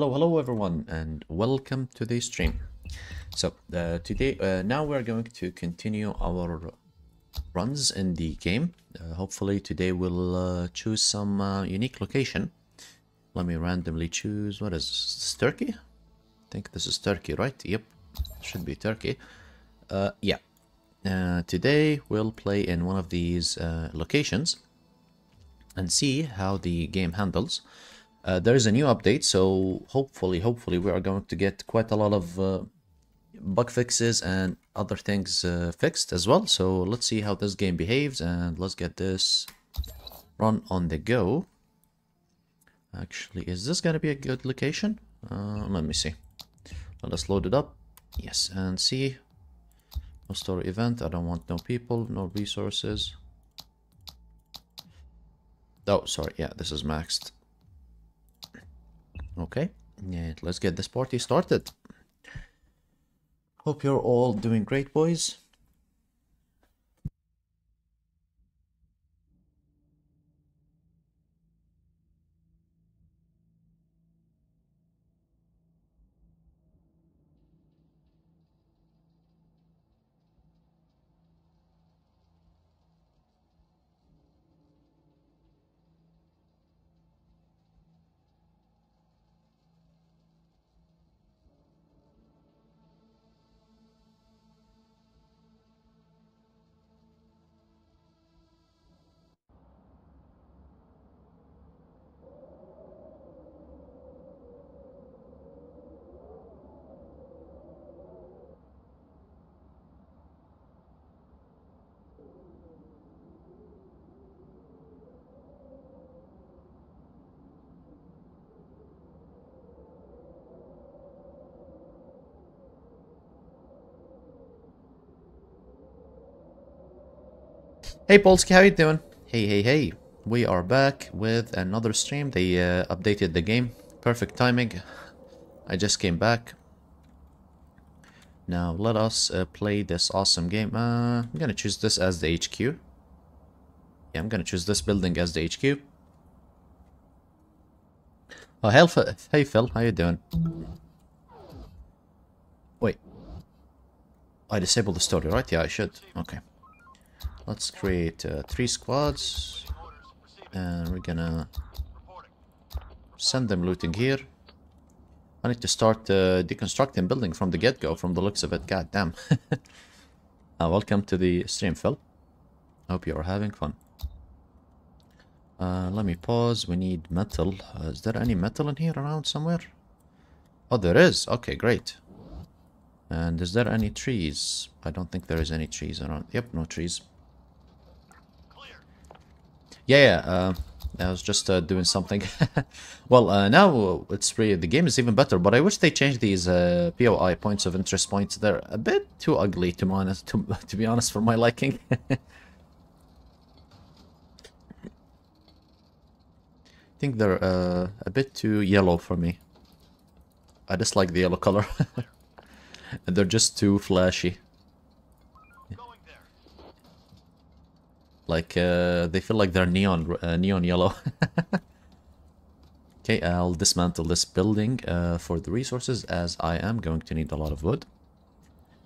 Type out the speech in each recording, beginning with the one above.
Hello, hello everyone, and welcome to the stream. So uh, today, uh, now we're going to continue our runs in the game. Uh, hopefully today we'll uh, choose some uh, unique location. Let me randomly choose, what is this, Turkey? I think this is Turkey, right? Yep, should be Turkey. Uh, yeah, today we'll play in one of these locations and see how the game handles. Uh, there is a new update, so hopefully, hopefully we are going to get quite a lot of uh, bug fixes and other things uh, fixed as well. So let's see how this game behaves and let's get this run on the go. Actually, is this going to be a good location? Uh, let me see. Let us load it up. Yes, and see. No story event. I don't want no people, no resources. Oh, sorry. Yeah, this is maxed. Okay, yeah, let's get this party started. Hope you're all doing great, boys. Hey Polsky, how you doing? Hey, hey, hey. We are back with another stream. They uh, updated the game. Perfect timing. I just came back. Now let us uh, play this awesome game. Uh, I'm gonna choose this as the HQ. Yeah, I'm gonna choose this building as the HQ. Oh, hey Phil, how you doing? Wait. I disabled the story, right? Yeah, I should. Okay. Let's create uh, three squads. And we're gonna send them looting here. I need to start uh, deconstructing building from the get-go, from the looks of it. God damn. uh, welcome to the stream, Phil. I Hope you are having fun. Uh, let me pause. We need metal. Uh, is there any metal in here around somewhere? Oh, there is. Okay, great. And is there any trees? I don't think there is any trees around. Yep, no trees. Yeah, yeah. Uh, I was just uh, doing something. well, uh, now it's really the game is even better. But I wish they changed these uh, POI points of interest points. They're a bit too ugly, to honest. To, to be honest, for my liking. I think they're uh, a bit too yellow for me. I dislike the yellow color. and they're just too flashy. Like, uh, they feel like they're neon, uh, neon yellow. okay, I'll dismantle this building uh, for the resources as I am going to need a lot of wood.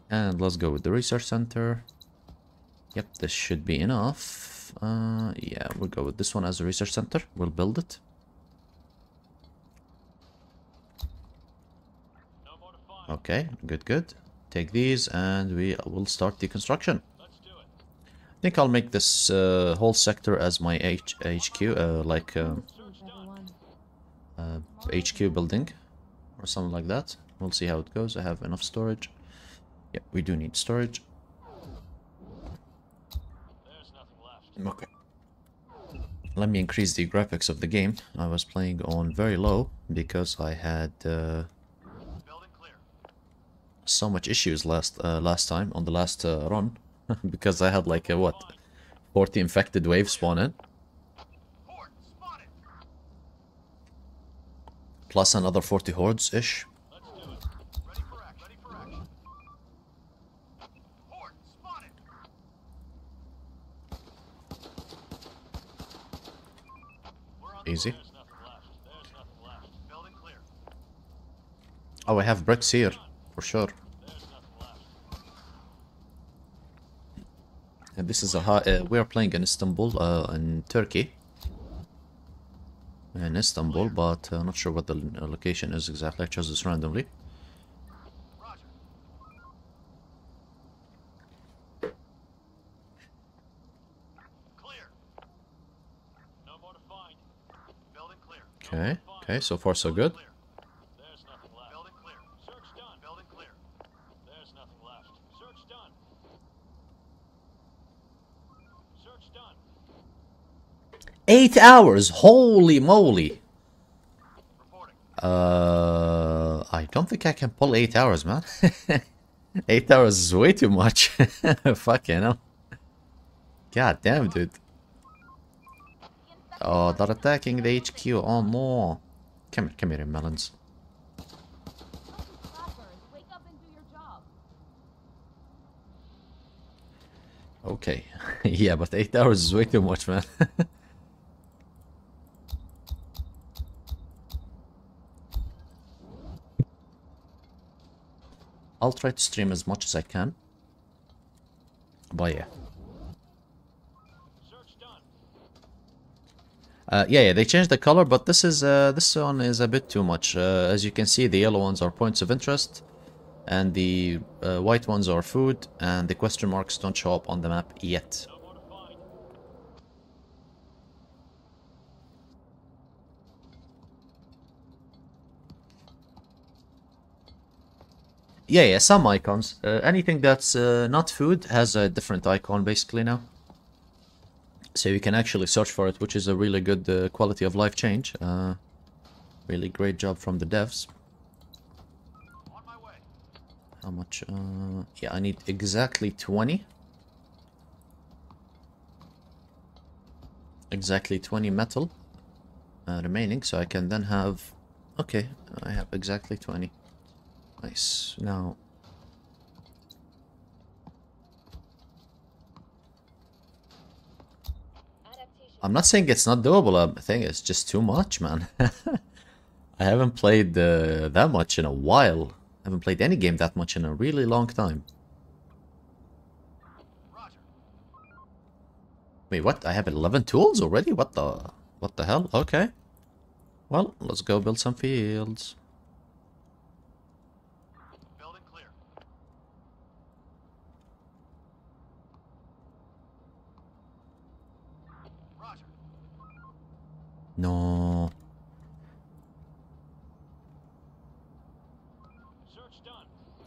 And let's go with the research center. Yep, this should be enough. Uh, yeah, we'll go with this one as a research center. We'll build it. Okay, good, good. Take these and we will start the construction think I'll make this uh, whole sector as my H HQ, uh, like uh, HQ uh, building or something like that. We'll see how it goes. I have enough storage. Yeah, we do need storage. Okay. Let me increase the graphics of the game. I was playing on very low because I had uh, so much issues last uh, last time on the last run. because I had like a what 40 infected waves spawn in. Plus another 40 hordes-ish. Easy. Oh, I have bricks here, for sure. And this is a high, uh, we are playing in Istanbul, uh, in Turkey. In Istanbul, but uh, not sure what the uh, location is exactly. I chose this randomly. Okay, okay, so far so good. Eight hours! Holy moly! Uh, I don't think I can pull eight hours, man. eight hours is way too much. Fuck, you know. God damn, dude. Oh, they're attacking the HQ. Oh no. Come here, come here, melons. Okay. yeah, but eight hours is way too much, man. I'll try to stream as much as I can. But yeah. Uh, yeah, yeah, they changed the color, but this is uh, this one is a bit too much. Uh, as you can see, the yellow ones are points of interest, and the uh, white ones are food, and the question marks don't show up on the map yet. Yeah, yeah, some icons. Uh, anything that's uh, not food has a different icon basically now. So you can actually search for it, which is a really good uh, quality of life change. Uh, really great job from the devs. How much? Uh, yeah, I need exactly 20. Exactly 20 metal uh, remaining, so I can then have... Okay, I have exactly 20. Nice. Now... I'm not saying it's not doable, I think it's just too much, man. I haven't played uh, that much in a while. I haven't played any game that much in a really long time. Wait, what? I have 11 tools already? What the... What the hell? Okay. Well, let's go build some fields. No.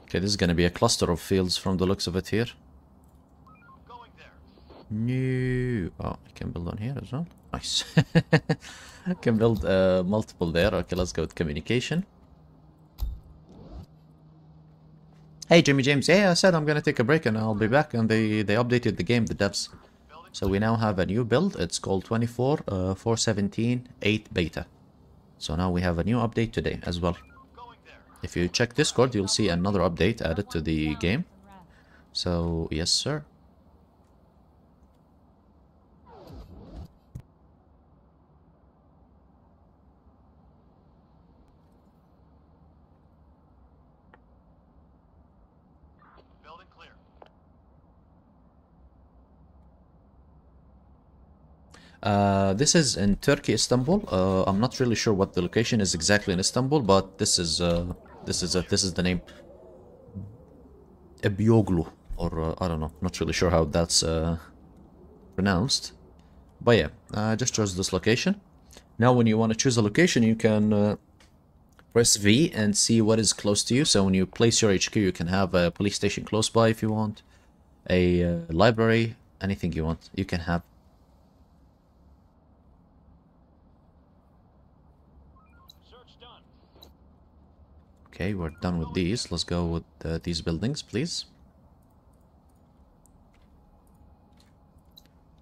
Okay, this is gonna be a cluster of fields from the looks of it here. No. Oh, I can build on here as well. Nice. I can build uh, multiple there. Okay, let's go with communication. Hey, Jimmy James. Yeah, I said I'm gonna take a break and I'll be back. And they they updated the game, the devs. So we now have a new build. It's called 24 uh, 417 8 beta. So now we have a new update today as well. If you check Discord, you'll see another update added to the game. So, yes sir. Uh, this is in Turkey, Istanbul. Uh, I'm not really sure what the location is exactly in Istanbul, but this is uh, this is this is the name. Ebioglu, or uh, I don't know, not really sure how that's uh, pronounced. But yeah, I just chose this location. Now, when you want to choose a location, you can press V and see what is close to you. So when you place your HQ, you can have a police station close by if you want, a library, anything you want, you can have Okay, we're done with these. Let's go with uh, these buildings, please.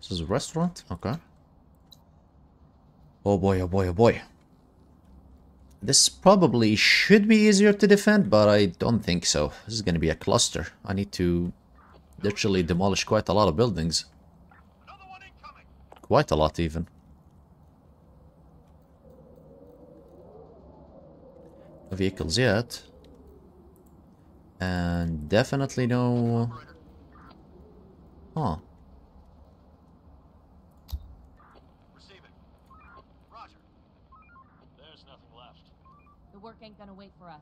This is a restaurant? Okay. Oh boy, oh boy, oh boy. This probably should be easier to defend, but I don't think so. This is going to be a cluster. I need to literally demolish quite a lot of buildings. Quite a lot, even. Vehicles yet. And definitely no... Us.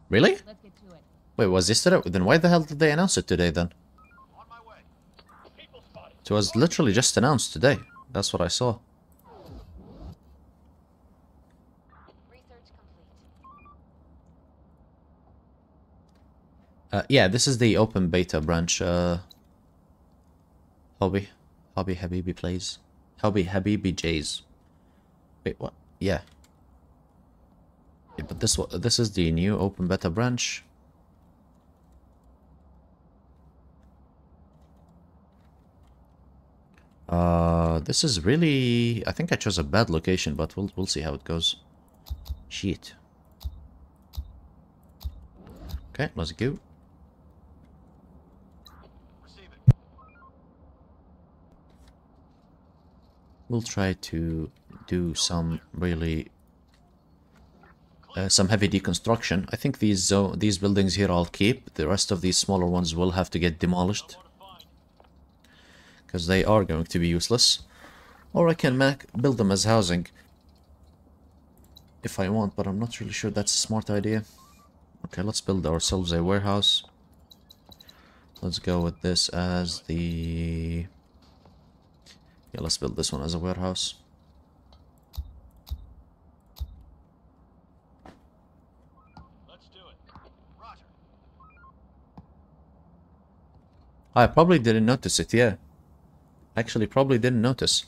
Really? Wait, was this today? Then why the hell did they announce it today then? It was literally just announced today. That's what I saw. Uh, yeah, this is the open beta branch. Uh, Hobby, Hobby Habibi plays. Hobby Habibi Jays. Wait, what? Yeah. yeah but this this is the new open beta branch. Uh, this is really. I think I chose a bad location, but we'll we'll see how it goes. Shit. Okay, let's go. We'll try to do some really uh, some heavy deconstruction. I think these zo these buildings here I'll keep. The rest of these smaller ones will have to get demolished because they are going to be useless. Or I can build them as housing if I want, but I'm not really sure that's a smart idea. Okay, let's build ourselves a warehouse. Let's go with this as the yeah. Let's build this one as a warehouse. Let's do it. Roger. I probably didn't notice it, yeah. Actually, probably didn't notice.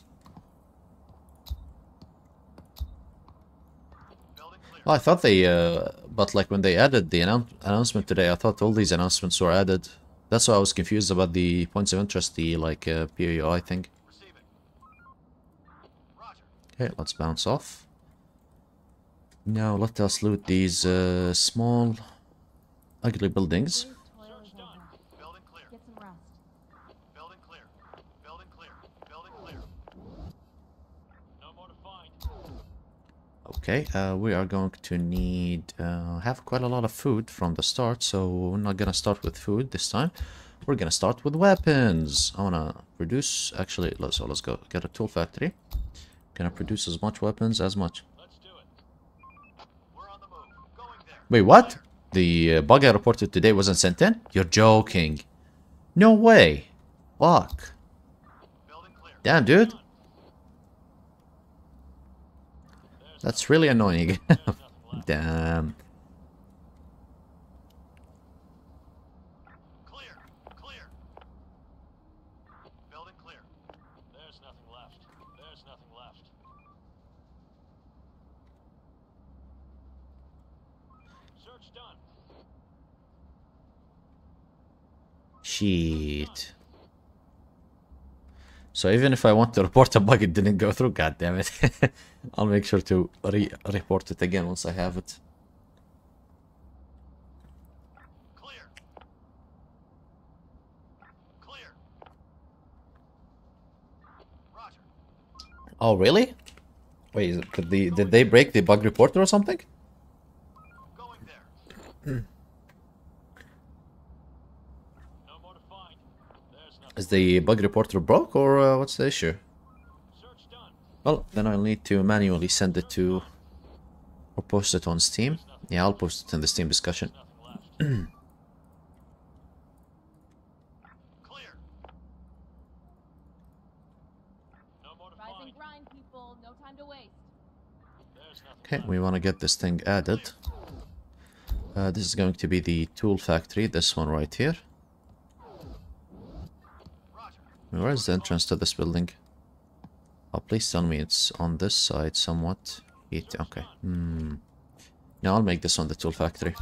Well, I thought they, uh, but like when they added the annou announcement today, I thought all these announcements were added. That's why I was confused about the points of interest, the like uh, POI thing. Okay, let's bounce off. Now let us loot these uh, small, ugly buildings. Okay, uh, we are going to need uh, have quite a lot of food from the start, so we're not gonna start with food this time. We're gonna start with weapons. I wanna produce. Actually, let's so let's go get a tool factory. Gonna produce as much weapons as much. Let's do it. We're on the move. Going there. Wait, what? The uh, bug I reported today wasn't sent in? You're joking. No way. Fuck. Damn, dude. That's really annoying. Damn. Clear. Clear. Building clear. There's nothing left. There's nothing left. Search done. Shit. So even if I want to report a bug, it didn't go through. God damn it! I'll make sure to re report it again once I have it. Clear. Clear. Roger. Oh really? Wait, did the did they break the bug reporter or something? Going there. no more to find. There's nothing. Is the bug reporter broke or uh, what's the issue? Well, then I'll need to manually send it to or post it on Steam. Yeah, I'll post it in the Steam discussion. Nothing left. Clear. No more to Rise find. and grind, people. No time to waste. There's nothing Okay, we want to get this thing added. Uh, this is going to be the tool factory, this one right here. Where is the entrance to this building? Oh, please tell me it's on this side somewhat. It, okay. Hmm. Now I'll make this on the tool factory.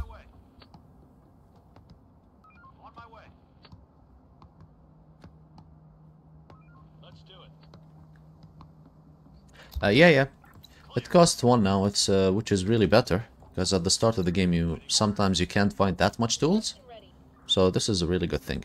Uh, yeah, yeah. It costs one now, it's uh, which is really better. Because at the start of the game, you sometimes you can't find that much tools. So this is a really good thing.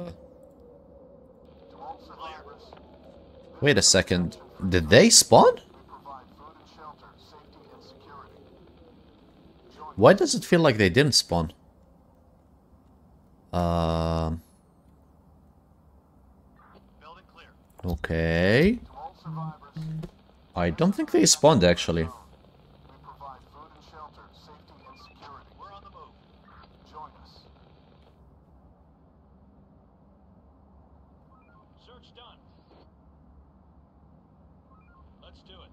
wait a second. Did they spawn? Why does it feel like they didn't spawn? Um, clear. okay. I don't think they spawned actually. We provide food and shelter, safety and security. We're on the move. Join us. Search done. Let's do it.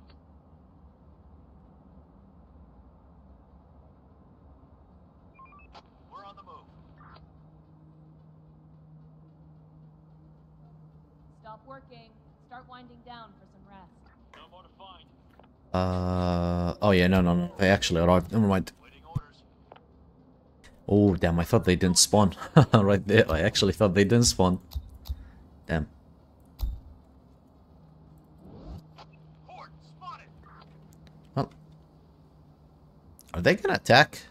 We're on the move. Stop working. Start winding down for some rest. No more to find. Uh, oh yeah, no, no, no. They actually arrived. Never mind. Oh, damn, I thought they didn't spawn. right there, I actually thought they didn't spawn. Damn. Well. Are they gonna attack?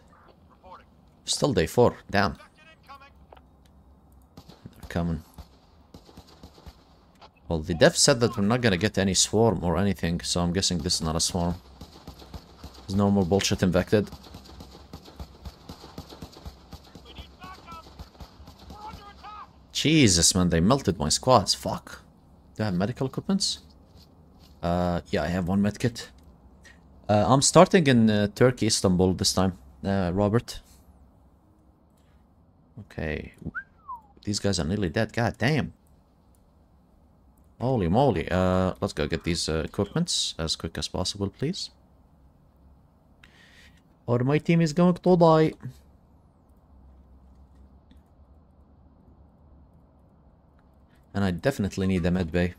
Still day four. Damn, they're coming. Well, the dev said that we're not gonna get any swarm or anything, so I'm guessing this is not a swarm. There's no more bullshit infected. Jesus, man, they melted my squads. Fuck. Do I have medical equipments? Uh, yeah, I have one medkit. Uh, I'm starting in uh, Turkey, Istanbul this time. Uh, Robert. Okay. These guys are nearly dead. God damn. Holy moly. Uh, let's go get these uh, equipments as quick as possible, please. Or my team is going to die. And I definitely need a med bay.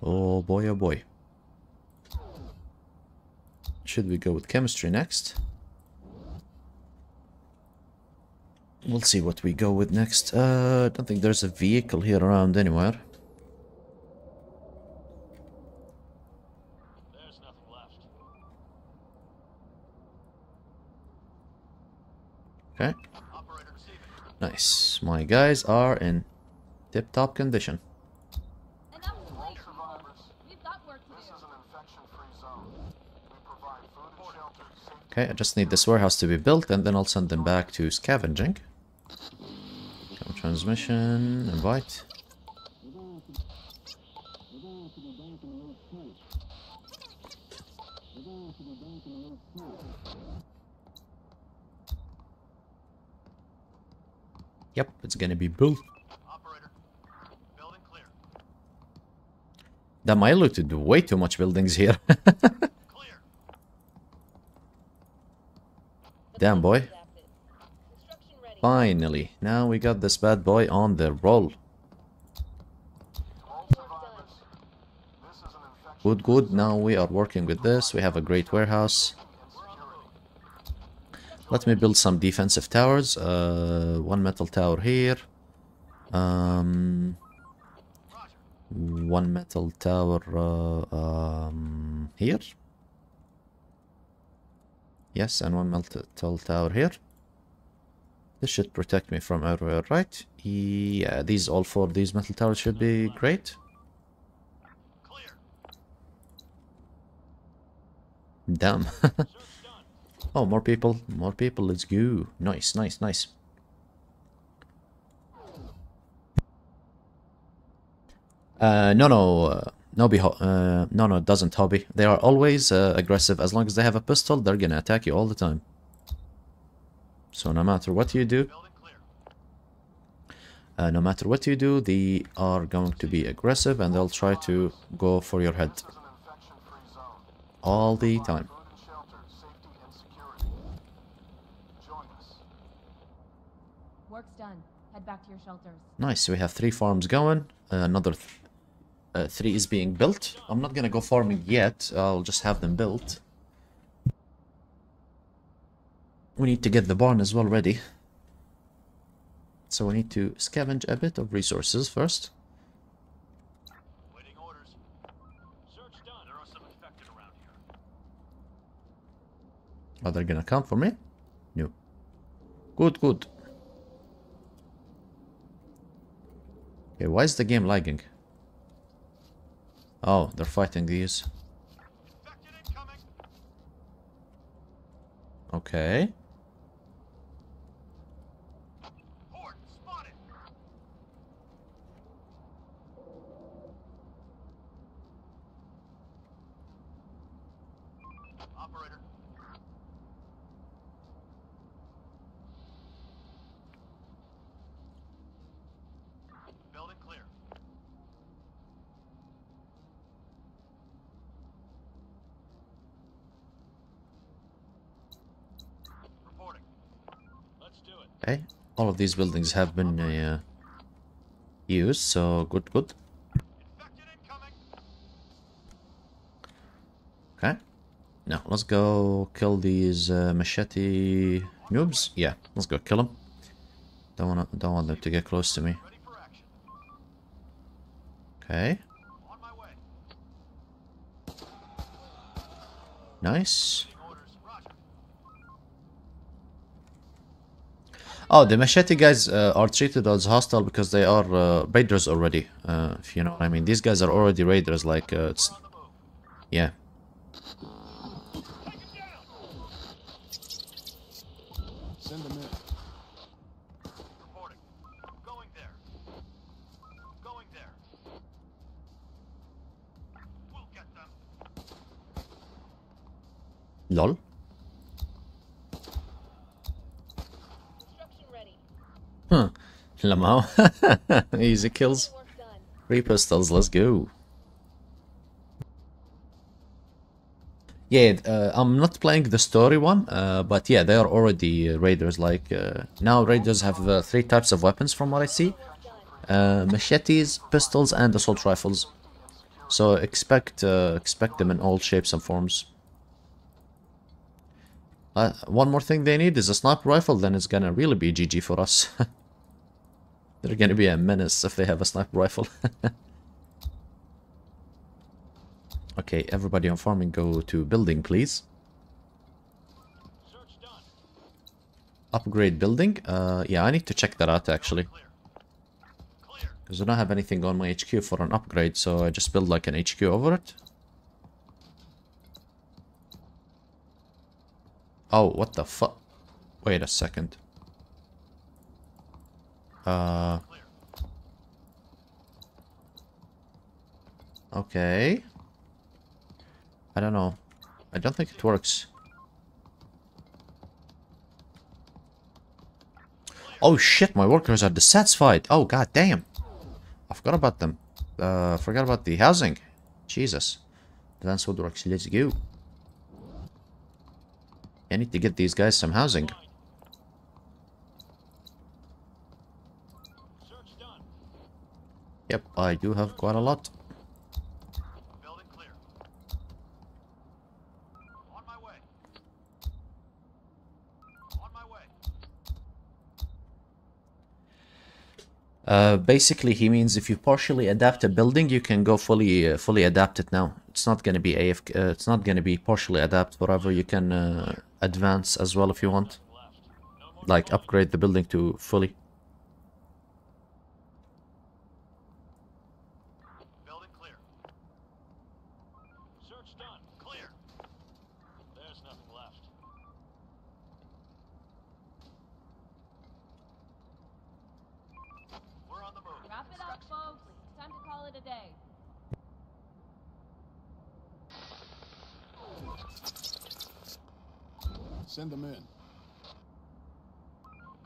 Oh boy, oh boy. Should we go with chemistry next? We'll see what we go with next. Uh, I don't think there's a vehicle here around anywhere. There's nothing left. Okay, nice. My guys are in tip-top condition. Enough To all waiting. survivors. We've got work to This do. is an infection-free zone. We provide food and shelter, safety Okay, I just need this warehouse to be built and then I'll send them back to scavenging. Transmission, invite. Yep, it's gonna be built. Operator. Building clear. Damn, I looted way too much buildings here. Clear. Damn, boy. Finally, now we got this bad boy on the roll. Good, good. Now we are working with this. We have a great warehouse. Let me build some defensive towers. Uh, one metal tower here. Um, one metal tower uh, um, here. Yes, and one metal tower here. This should protect me from everywhere, right? Yeah, these all four these metal towers should be great. Damn. Oh, more people, more people. Let's go. Nice, nice, nice. Uh, no, no, uh, no, be uh, no, no, doesn't, hobby. They are always uh, aggressive. As long as they have a pistol, they're gonna attack you all the time. So no matter what you do, uh, no matter what you do, they are going to be aggressive and they'll try to go for your head This is an infection-free zone. all the time. Food and shelter, safety and security. Join us. Work's done. Head back to your shelters. Nice. We have three farms going. Uh, another th uh, three is being built. I'm not gonna go farming yet. I'll just have them built. We need to get the barn as well ready. So we need to scavenge a bit of resources first. Waiting orders. Search There are some infected around here. Are they gonna come for me? No. Good, good. Okay, why is the game lagging? Oh, they're fighting these. Okay. Horde spotted. Operator. Building clear. Reporting. Let's do it. Okay. All of these buildings have been uh, used, so good, good. Okay. Now, let's go kill these uh, machete noobs. Yeah, let's go kill them. Don't wanna, don't want them to get close to me. Okay. Nice. Orders. Roger. Oh, the machete guys uh, are treated as hostile because they are uh, raiders already. Uh, if you know what I mean. These guys are already raiders. Like, uh, it's yeah. Take him down. Send them in. Reporting. Going there. Going there. We'll get them. Lol. Construction ready. Huh. Lamau. Easy kills. Three pistols. Let's go. Yeah, uh, I'm not playing the story one, uh, but yeah, they are already uh, raiders. Like uh, now, raiders have uh, three types of weapons, from what I see: uh, machetes, pistols, and assault rifles. So expect expect them in all shapes and forms. One more thing they need is a sniper rifle. Then it's gonna really be GG for us. They're gonna be a menace if they have a sniper rifle. okay, everybody on farming, go to building, please. Upgrade building. Uh, yeah, I need to check that out actually. Because I don't have anything on my HQ for an upgrade, so I just build like an HQ over it. Oh, what the fuck? Wait a second. Uh, okay. I don't know. I don't think it works. Oh shit, my workers are dissatisfied. Oh god damn. I forgot about them. Uh, forgot about the housing. Jesus. That's Advanced woodworks, let's go. I need to get these guys some housing. Search done. Yep, I do have quite a lot. Building clear. On my way. On my way. Uh, basically, he means if you partially adapt a building, you can go fully uh, fully adapt it now. It's not gonna be AFK. Uh, it's not gonna be partially adapt. Whatever you can uh, advance as well if you want, Left. No more like upgrade the building to fully. Building clear. Search done. Clear. There's nothing left. We're on the move. Wrap it up, folks. Time to call it a day. Send them in.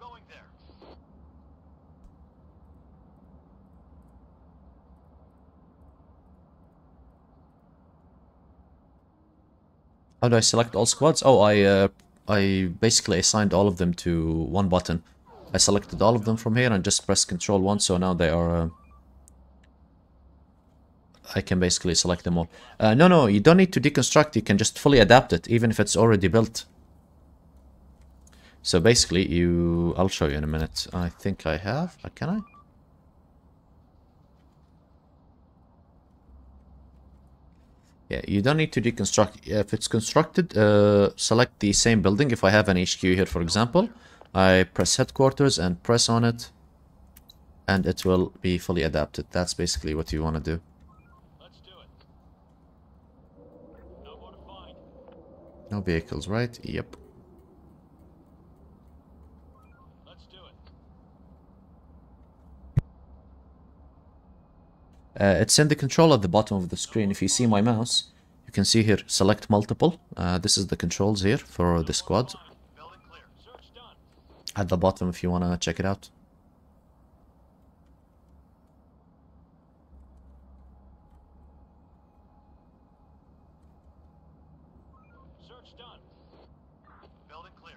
Going there. How do I select all squads? Oh, I uh, I basically assigned all of them to one button. I selected all of them from here and just press Control One, so now they are. Uh, I can basically select them all. Uh, no, no, you don't need to deconstruct. You can just fully adapt it, even if it's already built. So basically, you. I'll show you in a minute. I think I have. Uh, can I? Yeah, you don't need to deconstruct. If it's constructed, uh, select the same building. If I have an HQ here, for example, I press headquarters and press on it, and it will be fully adapted. That's basically what you want to do. Let's do it. No more to find. No vehicles, right? Yep. Let's do it. Uh, it's in the control at the bottom of the screen. If you see my mouse, you can see here, select multiple. Uh, this is the controls here for the squad. At the bottom if you want to check it out. Search done. Building clear.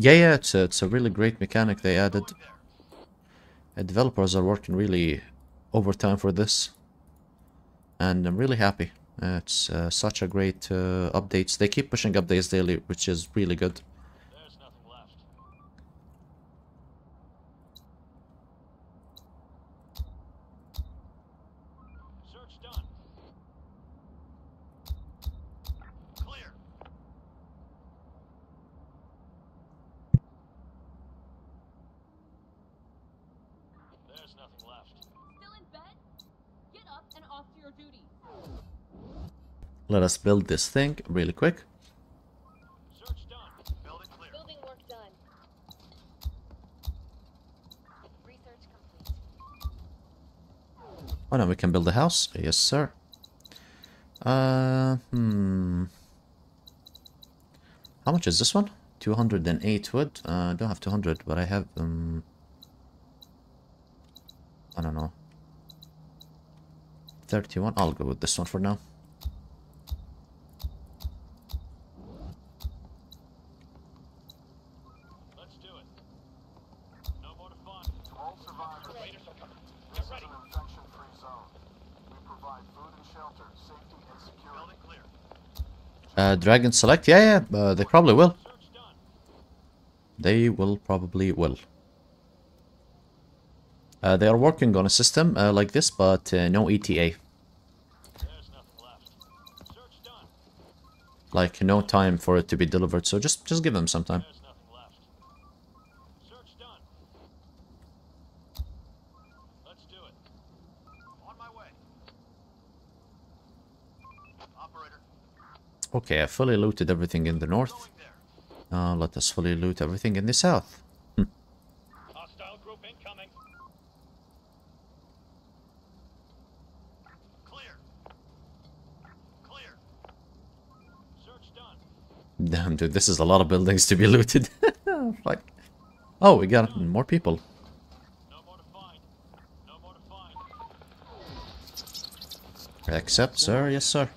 Yeah, yeah, it's a, it's a really great mechanic they added. There. Uh, developers are working really overtime for this. And I'm really happy. Uh, it's uh, such a great uh, updates. They keep pushing updates daily, which is really good. There's nothing left. Search done. Clear. There's nothing left. Still in bed? Get up and off to your duties. Let us build this thing really quick. Search done. Building clear. Building work done. Research complete. Oh no, we can build a house. Yes, sir. Uh, hmm. How much is this one? 208 wood. Uh, I don't have 200, but I have, um... I don't know. 31. I'll go with this one for now. Let's do it. No more to find. To all survivors, Raiders are coming. this Get is ready. an infection-free zone. We provide food and shelter, safety and security. Building clear. Uh, Dragon Select? Yeah, yeah, uh, they probably will. They will probably will. Uh, they are working on a system uh, like this, but uh, no ETA. Like, no time for it to be delivered, so just, just give them some time. There's nothing left. Search done. Let's do it. On my way. Operator, Okay, I fully looted everything in the north. Now let us fully loot everything in the south. Hmm. Hostile group incoming. Clear. Clear. Search done. Damn, dude, this is a lot of buildings to be looted. Fuck. Oh, we got more people. No more to find. No more to find. Accept, sir. Yes, sir.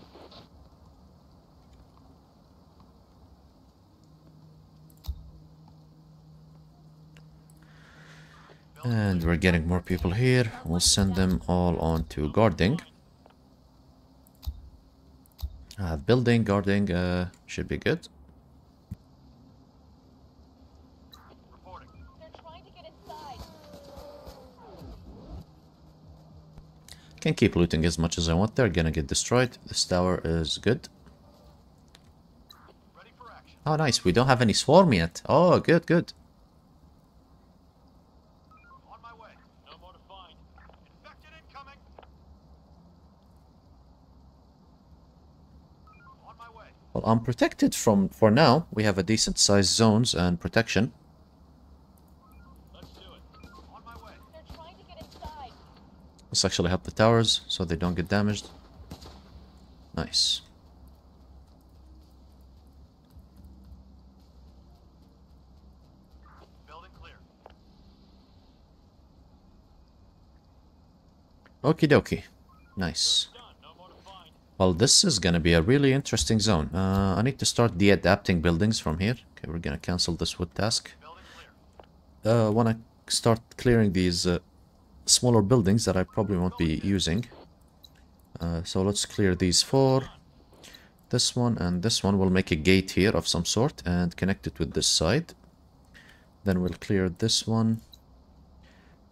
And we're getting more people here. We'll send them all on to guarding. Uh, building, guarding, uh, should be good. Can keep looting as much as I want. They're gonna get destroyed. This tower is good. Oh, nice. We don't have any swarm yet. Oh, good, good. On my way. No more to find. Infected incoming. On my way. Well, I'm protected from, for now. We have a decent sized zones and protection. Let's do it. On my way. They're trying to get inside. Let's actually help the towers so they don't get damaged. Nice. Okie dokie. Nice. Done. No more to find. Well, this is gonna be a really interesting zone. Uh, I need to start de-adapting buildings from here. Okay, we're gonna cancel this wood task. Clear. Uh, wanna start clearing these uh, smaller buildings that I probably won't be using. Uh, so let's clear these four. This one and this one. We'll make a gate here of some sort and connect it with this side. Then we'll clear this one.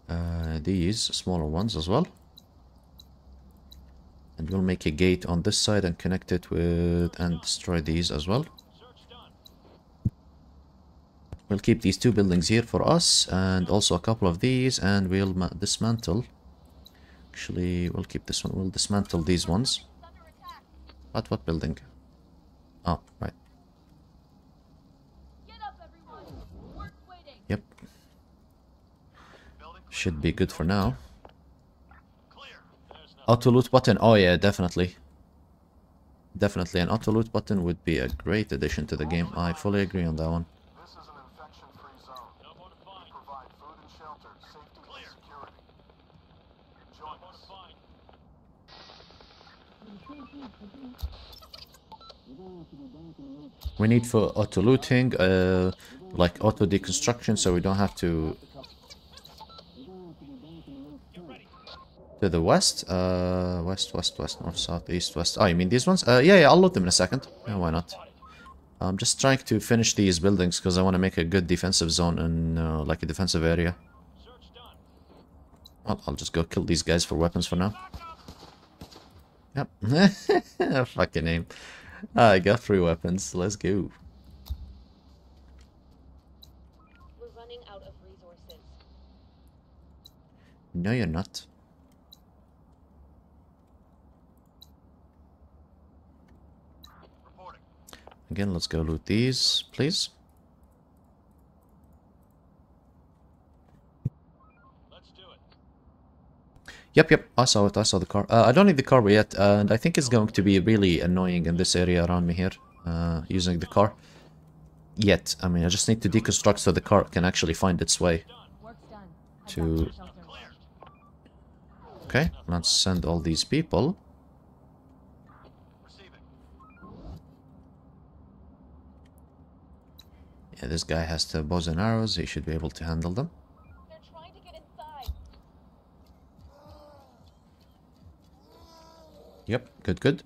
uh, these smaller ones as well. And we'll make a gate on this side and connect it with and destroy these as well. We'll keep these two buildings here for us and also a couple of these and we'll dismantle. Actually, we'll keep this one. We'll dismantle these ones. But what building? Oh, right. Yep. Should be good for now. Clear. There's no Auto loot button. Oh yeah, definitely. Definitely an auto loot button would be a great addition to the game. I fully agree on that one. This is an infection-free zone. no more to We find. provide food and shelter, safety Clear. and security. Join No more us. to find. We need for auto looting, uh, like auto deconstruction, so we don't have to. To the west, uh, west, west, west, north, south, east, west. Oh, you mean these ones? Uh, yeah, yeah, I'll load them in a second. Yeah, why not? I'm just trying to finish these buildings because I want to make a good defensive zone and uh, like a defensive area. Well, I'll just go kill these guys for weapons for now. Yep. Fucking name. I got three weapons. Let's go. We're running out of resources. No, you're not. Again, let's go loot these, please. Let's do it. Yep, yep, I saw it. I saw the car. Uh, I don't need the car yet, and I think it's going to be really annoying in this area around me here, uh, using the car. Yet, I mean, I just need to deconstruct so the car can actually find its way. Work's done. Head back To- your shelter. Clear. Okay, let's send all these people. Yeah, this guy has the bows and arrows. He should be able to handle them. Yep, good, good.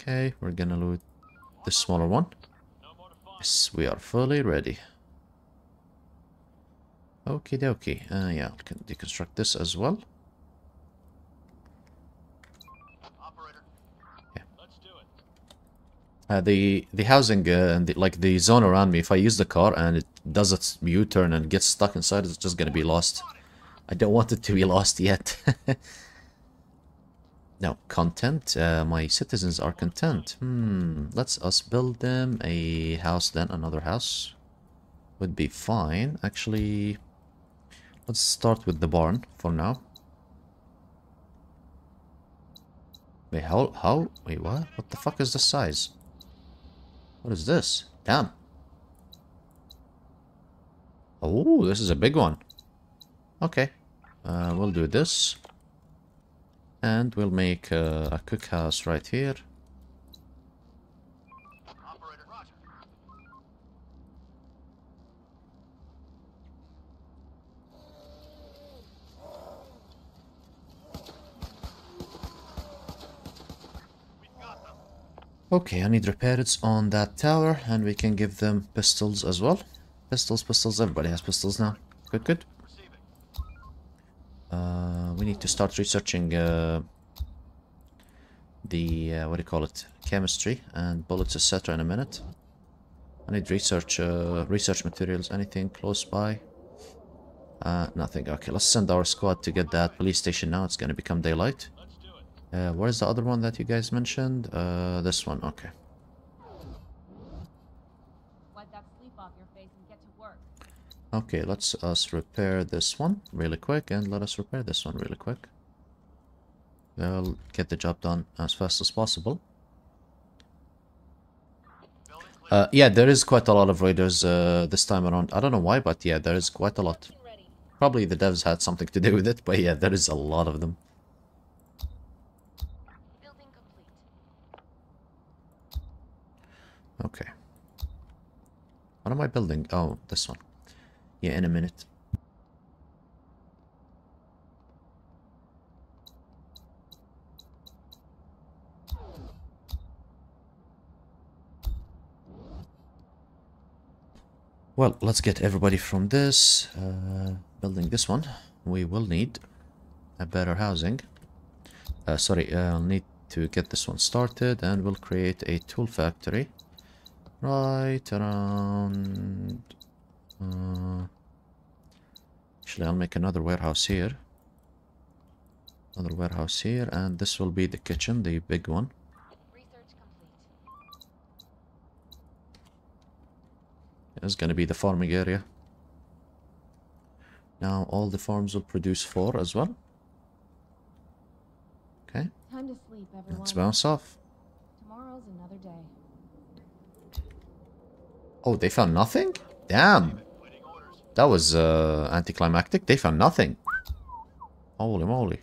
Okay, we're gonna loot the smaller one. Yes, we are fully ready. Okie dokie. Uh, yeah, deconstruct this as well. Operator. Yeah. Let's do it. Uh, the the housing uh, and the, like the zone around me. If I use the car and it does its U-turn and gets stuck inside, it's just gonna be lost. I don't want it to be lost yet. no content. Uh, my citizens are content. Hmm. Let's us build them a house. Then another house would be fine. Actually, let's start with the barn for now. Wait, how? How? Wait, what? What the fuck is the size? What is this? Damn. Oh, this is a big one. Okay. Uh, we'll do this. And we'll make uh, a cookhouse right here. Operator. Roger. We've got them. Okay, I need repairs on that tower, and we can give them pistols as well. Pistols, pistols, everybody has pistols now. Good, good. Uh, we need to start researching uh, the, uh, what do you call it, chemistry and bullets, etc. in a minute. I need research, uh, research materials, anything close by? Uh, nothing. Okay, let's send our squad to get that police station now. It's gonna become daylight. Let's do it. Uh, where's the other one that you guys mentioned? Uh, this one, okay. Wipe that sleep off your face and get to work. Okay, let's us repair this one really quick and let us repair this one really quick. We'll get the job done as fast as possible. Uh, yeah, there is quite a lot of raiders uh, this time around. I don't know why, but yeah, there is quite a lot. Probably the devs had something to do with it, but yeah, there is a lot of them. Building complete. Okay. What am I building? Oh, this one. Yeah, in a minute. Well, let's get everybody from this. Uh, building this one, we will need a better housing. Uh, sorry, uh, I'll need to get this one started and we'll create a tool factory right around... Uh, actually, I'll make another warehouse here. Another warehouse here and this will be the kitchen, the big one. Research complete. It's gonna be the farming area. Now all the farms will produce four as well. Okay, Time to sleep, everyone. let's bounce off. Tomorrow's another day. Oh, they found nothing? Damn. That was uh, anticlimactic. They found nothing. Holy moly.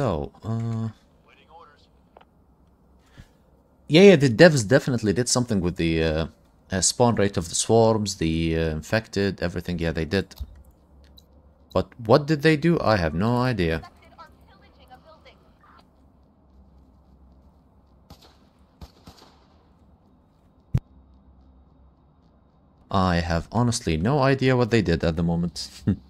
So, uh... Yeah, yeah, the devs definitely did something with the uh, uh, spawn rate of the swarms, the uh, infected, everything. Yeah, they did. But what did they do? I have no idea. I have honestly no idea what they did at the moment.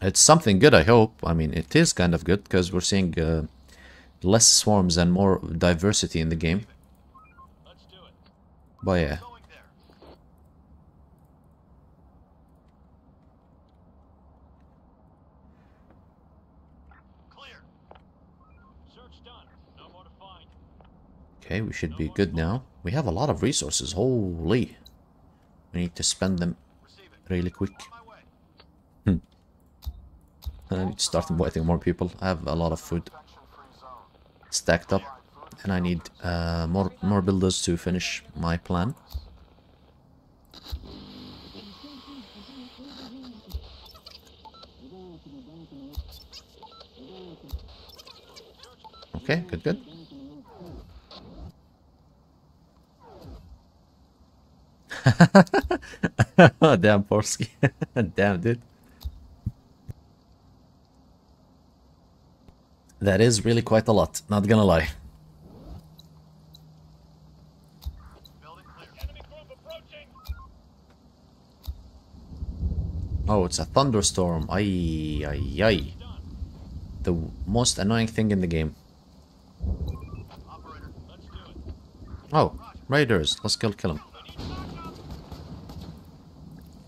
it's something good, I hope. I mean, it is kind of good because we're seeing uh, less swarms and more diversity in the game. But yeah, okay, we should be good now. We have a lot of resources, holy. We need to spend them really quick. I to start inviting more people. I have a lot of food stacked up, and I need uh, more more builders to finish my plan. Okay, good, good. Damn, Porsky. Damn, dude. That is really quite a lot, not gonna lie. Oh, it's a thunderstorm. Ay, ay, ay. The most annoying thing in the game. Oh, raiders. Let's kill, kill them.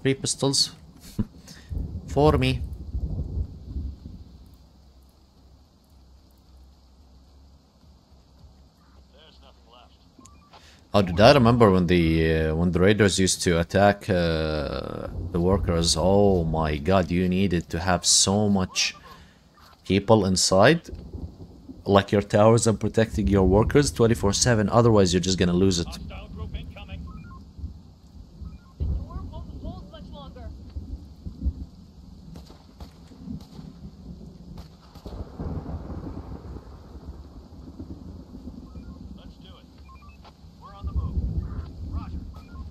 Three pistols. For me. Oh, did I remember when the uh, when the raiders used to attack uh, the workers? Oh my god, you needed to have so much people inside, like your towers and protecting your workers 24/7. Otherwise, you're just gonna lose it. Hostile group incoming. The door won't hold much longer. Let's do it. We're on the move. Roger.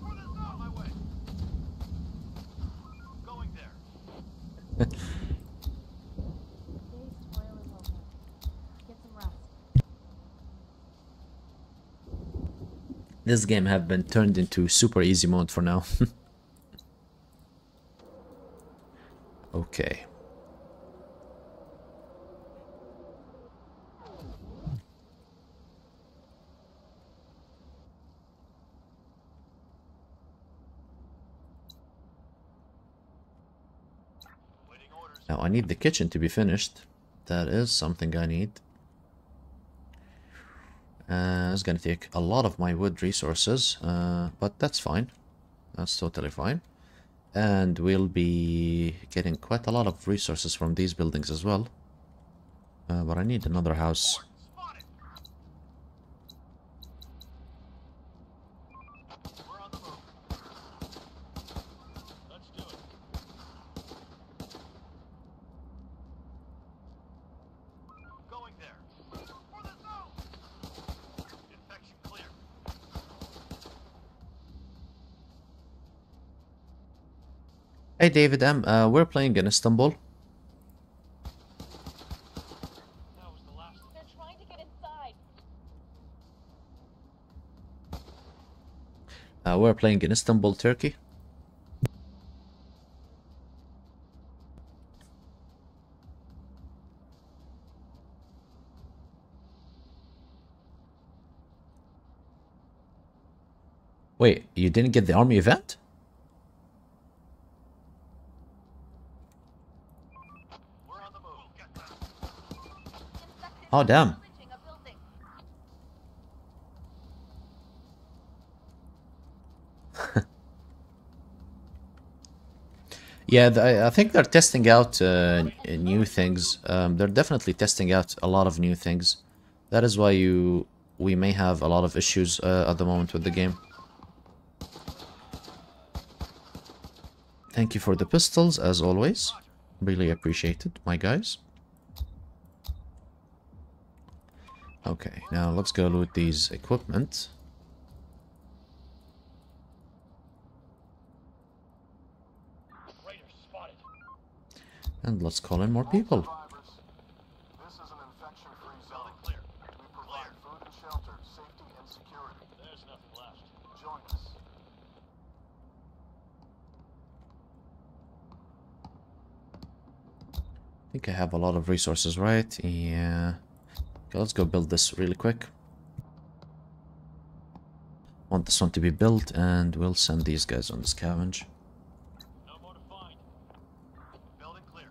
On my way. Going there. Today's toil is over. Get some rest. This game have been turned into super easy mode for now. okay. Now I need the kitchen to be finished. That is something I need. Uh, it's gonna take a lot of my wood resources, uh, but that's fine. That's totally fine. And we'll be getting quite a lot of resources from these buildings as well. Uh, but I need another house. Hey David M, uh, we're playing in Istanbul. That was the last. They're trying to get inside. Uh, we're playing in Istanbul, Turkey. Wait, you didn't get the army event? We're on the move. Get that. Oh, damn. Yeah, I think they're testing out uh, new things. Um, they're definitely testing out a lot of new things. That is why you we may have a lot of issues uh, at the moment with the game. Thank you for the pistols, as always. Really appreciate it, my guys. Okay, now let's go loot these equipment. And let's call in more people. Survivors. This is an infection-free zone. Building clear. We provide food and shelter, safety and security. There's nothing left. Join us. I think I have a lot of resources, right? Yeah. Okay, let's go build this really quick. Want this one to be built, and we'll send these guys on the scavenge. No more to find. Building clear.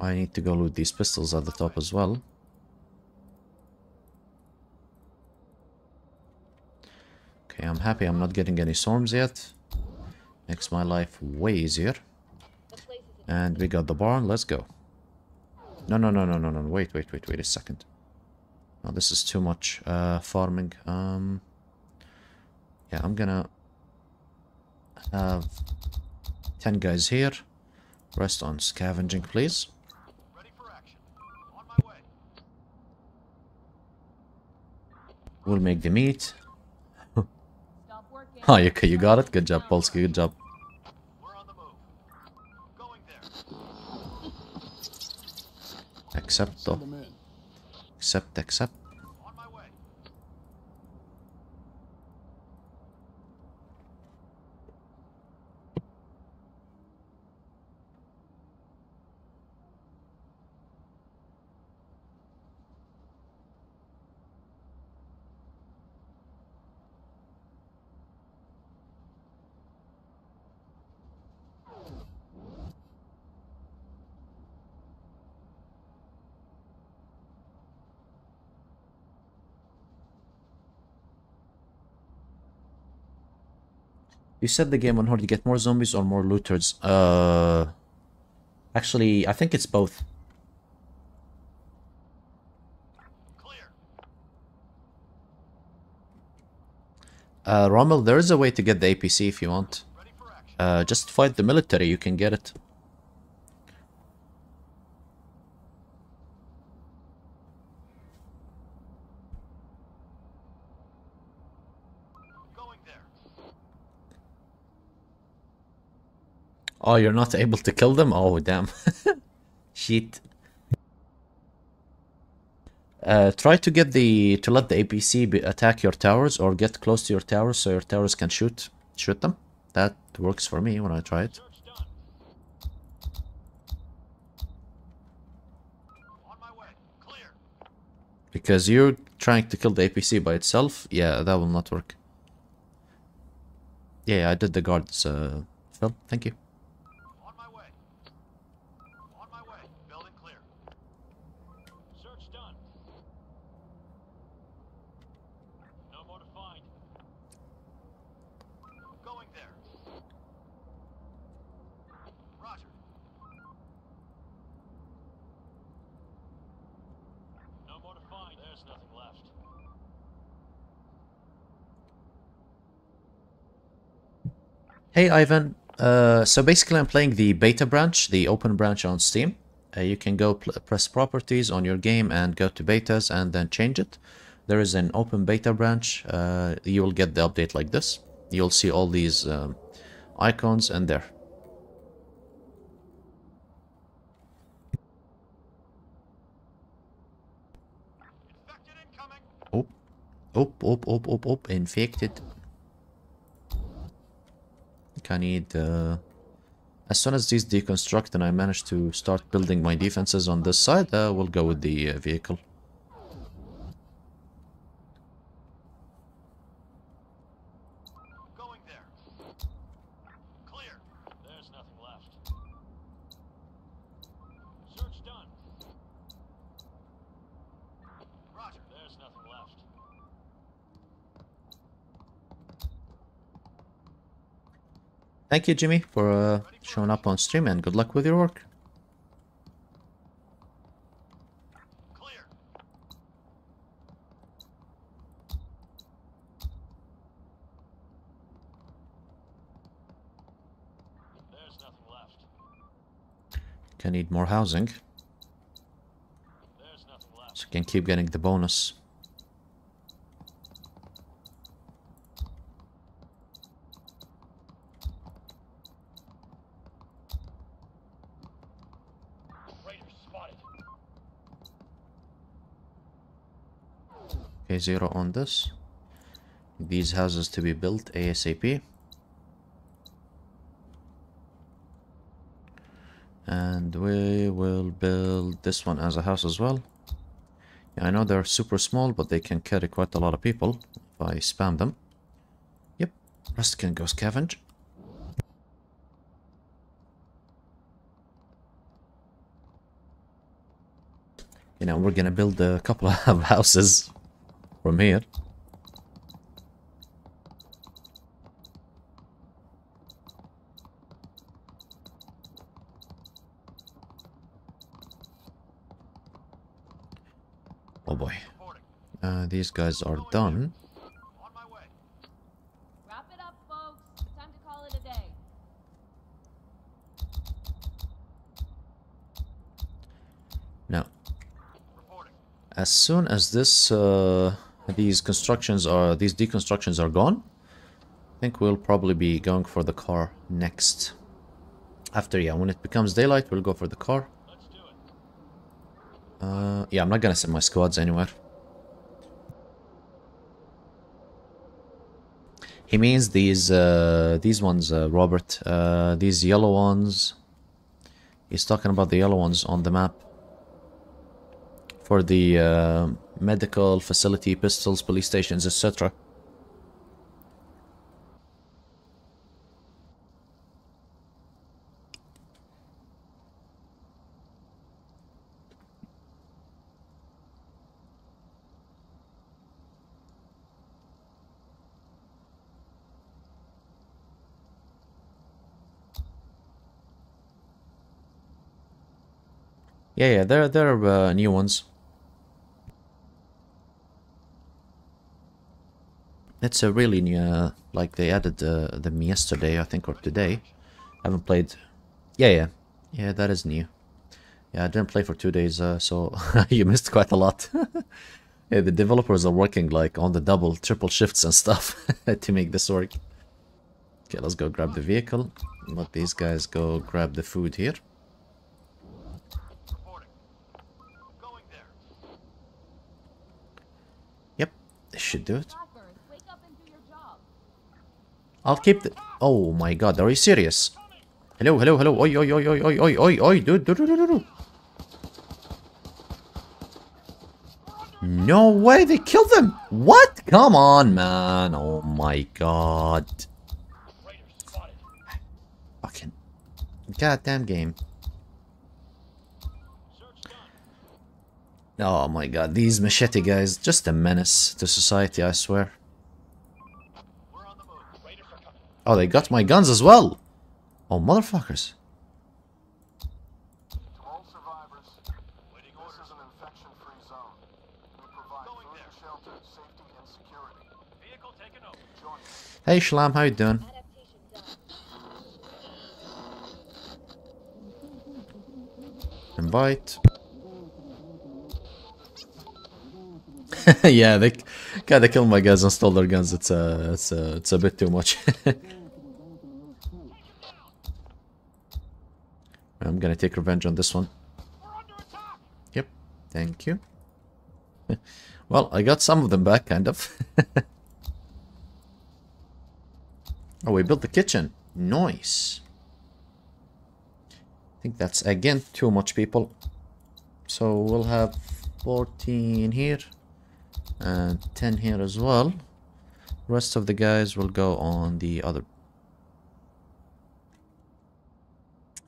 I need to go loot these pistols at the top as well. Okay, I'm happy I'm not getting any storms yet. Makes my life way easier. The place is And we got the barn, let's go. No, no, no, no, no, no, wait, wait, wait, wait a second. No, this is too much uh, farming. Um, yeah, I'm gonna have 10 guys here. Rest on scavenging, please. Ready for action. On my way. We'll make the meat. Stop. Oh, okay, you got it. Good job, Polsky, good job. Accept, though. Accept, accept. You set the game on hard to get more zombies or more looters. Uh, actually, I think it's both. Uh, Rommel, there is a way to get the APC if you want. Uh, just fight the military, you can get it. Oh, you're not able to kill them? Oh, damn. Shit. Uh, try to get the to let the APC be, attack your towers or get close to your towers so your towers can shoot shoot them. That works for me when I try it. Because you're trying to kill the APC by itself, yeah, that will not work. Yeah, I did the guards, uh, Phil. Thank you. On my way. On my way. Building clear. Search done. No more to find. Going there. Roger. No more to find. There's nothing left. Hey Ivan, uh, so basically I'm playing the beta branch, the open branch on Steam. Uh, you can go press properties on your game and go to betas and then change it. There is an open beta branch, uh, you will get the update like this. you'll see all these um, icons in there. Oh, oh, oh, oh, oh, infected. I need, uh, as soon as these deconstruct and I manage to start building my defenses on this side, uh, we'll go with the uh, vehicle. Going there. Clear. There's nothing left. Search done. Roger. There's nothing left. Thank you, Jimmy, for uh, showing up on stream and good luck with your work. Can need more housing, so can keep getting the bonus. Raiders spotted. Zero on this. These houses to be built ASAP. And we will build this one as a house as well. Yeah, I know they're super small, but they can carry quite a lot of people if I spam them. Yep, rest can go scavenge. You know, we're gonna build a couple of houses from here. Oh boy. Uh, these guys are done. On my way. Wrap it up, folks. Time to call it a day. Now, as soon as this uh, these constructions are these deconstructions are gone. I think we'll probably be going for the car next. After yeah when it becomes daylight we'll go for the car. Uh, yeah I'm not gonna send my squads anywhere. He means these uh, these ones uh, Robert uh, these yellow ones. He's talking about the yellow ones on the map. For the uh, medical facility, pistols, police stations, etc. Yeah, yeah, they're they're uh, new ones. It's a really new, like they added uh, them yesterday, I think, or today. I haven't played. Yeah, yeah, yeah, that is new. Yeah, I didn't play for two days, uh, so you missed quite a lot. yeah, the developers are working like on the double, triple shifts and stuff to make this work. Okay, let's go grab the vehicle. Let these guys go grab the food here. Yep, this should do it. Blackbird, wake up and do your job. I'll keep the. Oh my god, are you serious? Hello, hello, hello. Oi, oi, oi, oi, oi, oi, oi, oi, dude, dude, dude, dude. No way, they killed them. What? Come on, man. Oh my god. Fucking goddamn game. Oh my god, these machete guys, just a menace to society, I swear. We're on the move. Raiders are coming. Oh, they got my guns as well. Oh, motherfuckers. To all survivors, Waiting this orders. is an infection-free zone. We provide Going food, there. shelter, safety, and security. Vehicle taken over. Join us. Hey, Shlam, how you doing? Invite. yeah, they gotta kill my guys and stole their guns. It's a, it's a, it's a bit too much. I'm gonna take revenge on this one. Yep, thank you. well, I got some of them back, kind of. oh, we built the kitchen. Nice. I think that's, again, too much people. So we'll have 14 here. And 10 here as well. Rest of the guys will go on the other.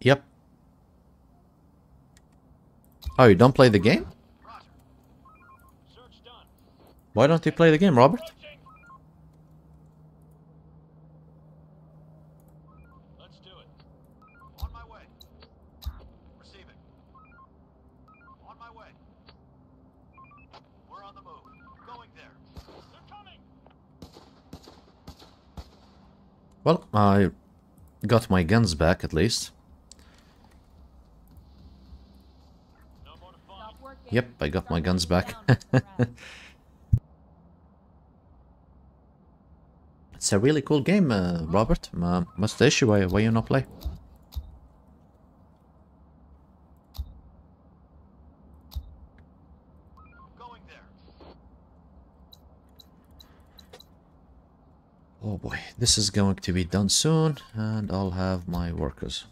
Yep. Oh, you don't play the game? Why don't you play the game, Robert? Well, I got my guns back at least. No more to find. Stop working. Yep, I got my guns back. It's a really cool game, uh, Robert. Uh, what's the issue? Why, why you not play? Oh boy, this is going to be done soon, and I'll have my workers.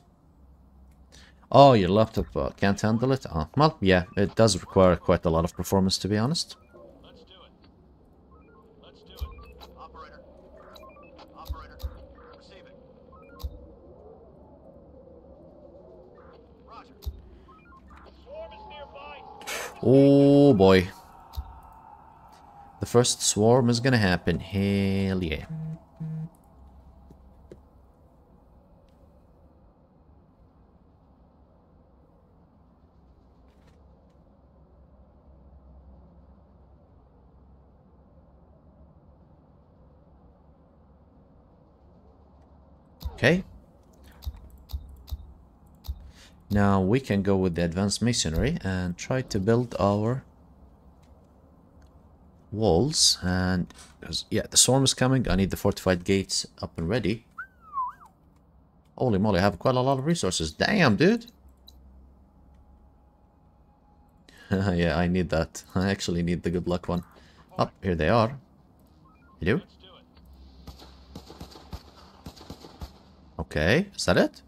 Oh, your laptop uh, can't handle it? Oh, well, yeah, it does require quite a lot of performance, to be honest. Let's do it. Let's do it. Operator. Operator. Receiving. Roger. Swarm is nearby. Oh boy. The first swarm is gonna happen. Hell yeah. Okay. Now we can go with the advanced masonry and try to build our walls and yeah the storm is coming. I need the fortified gates up and ready. Holy moly I have quite a lot of resources. Damn dude. Yeah I need that. I actually need the good luck one. Oh here they are. Hello Let's do it. Okay is that it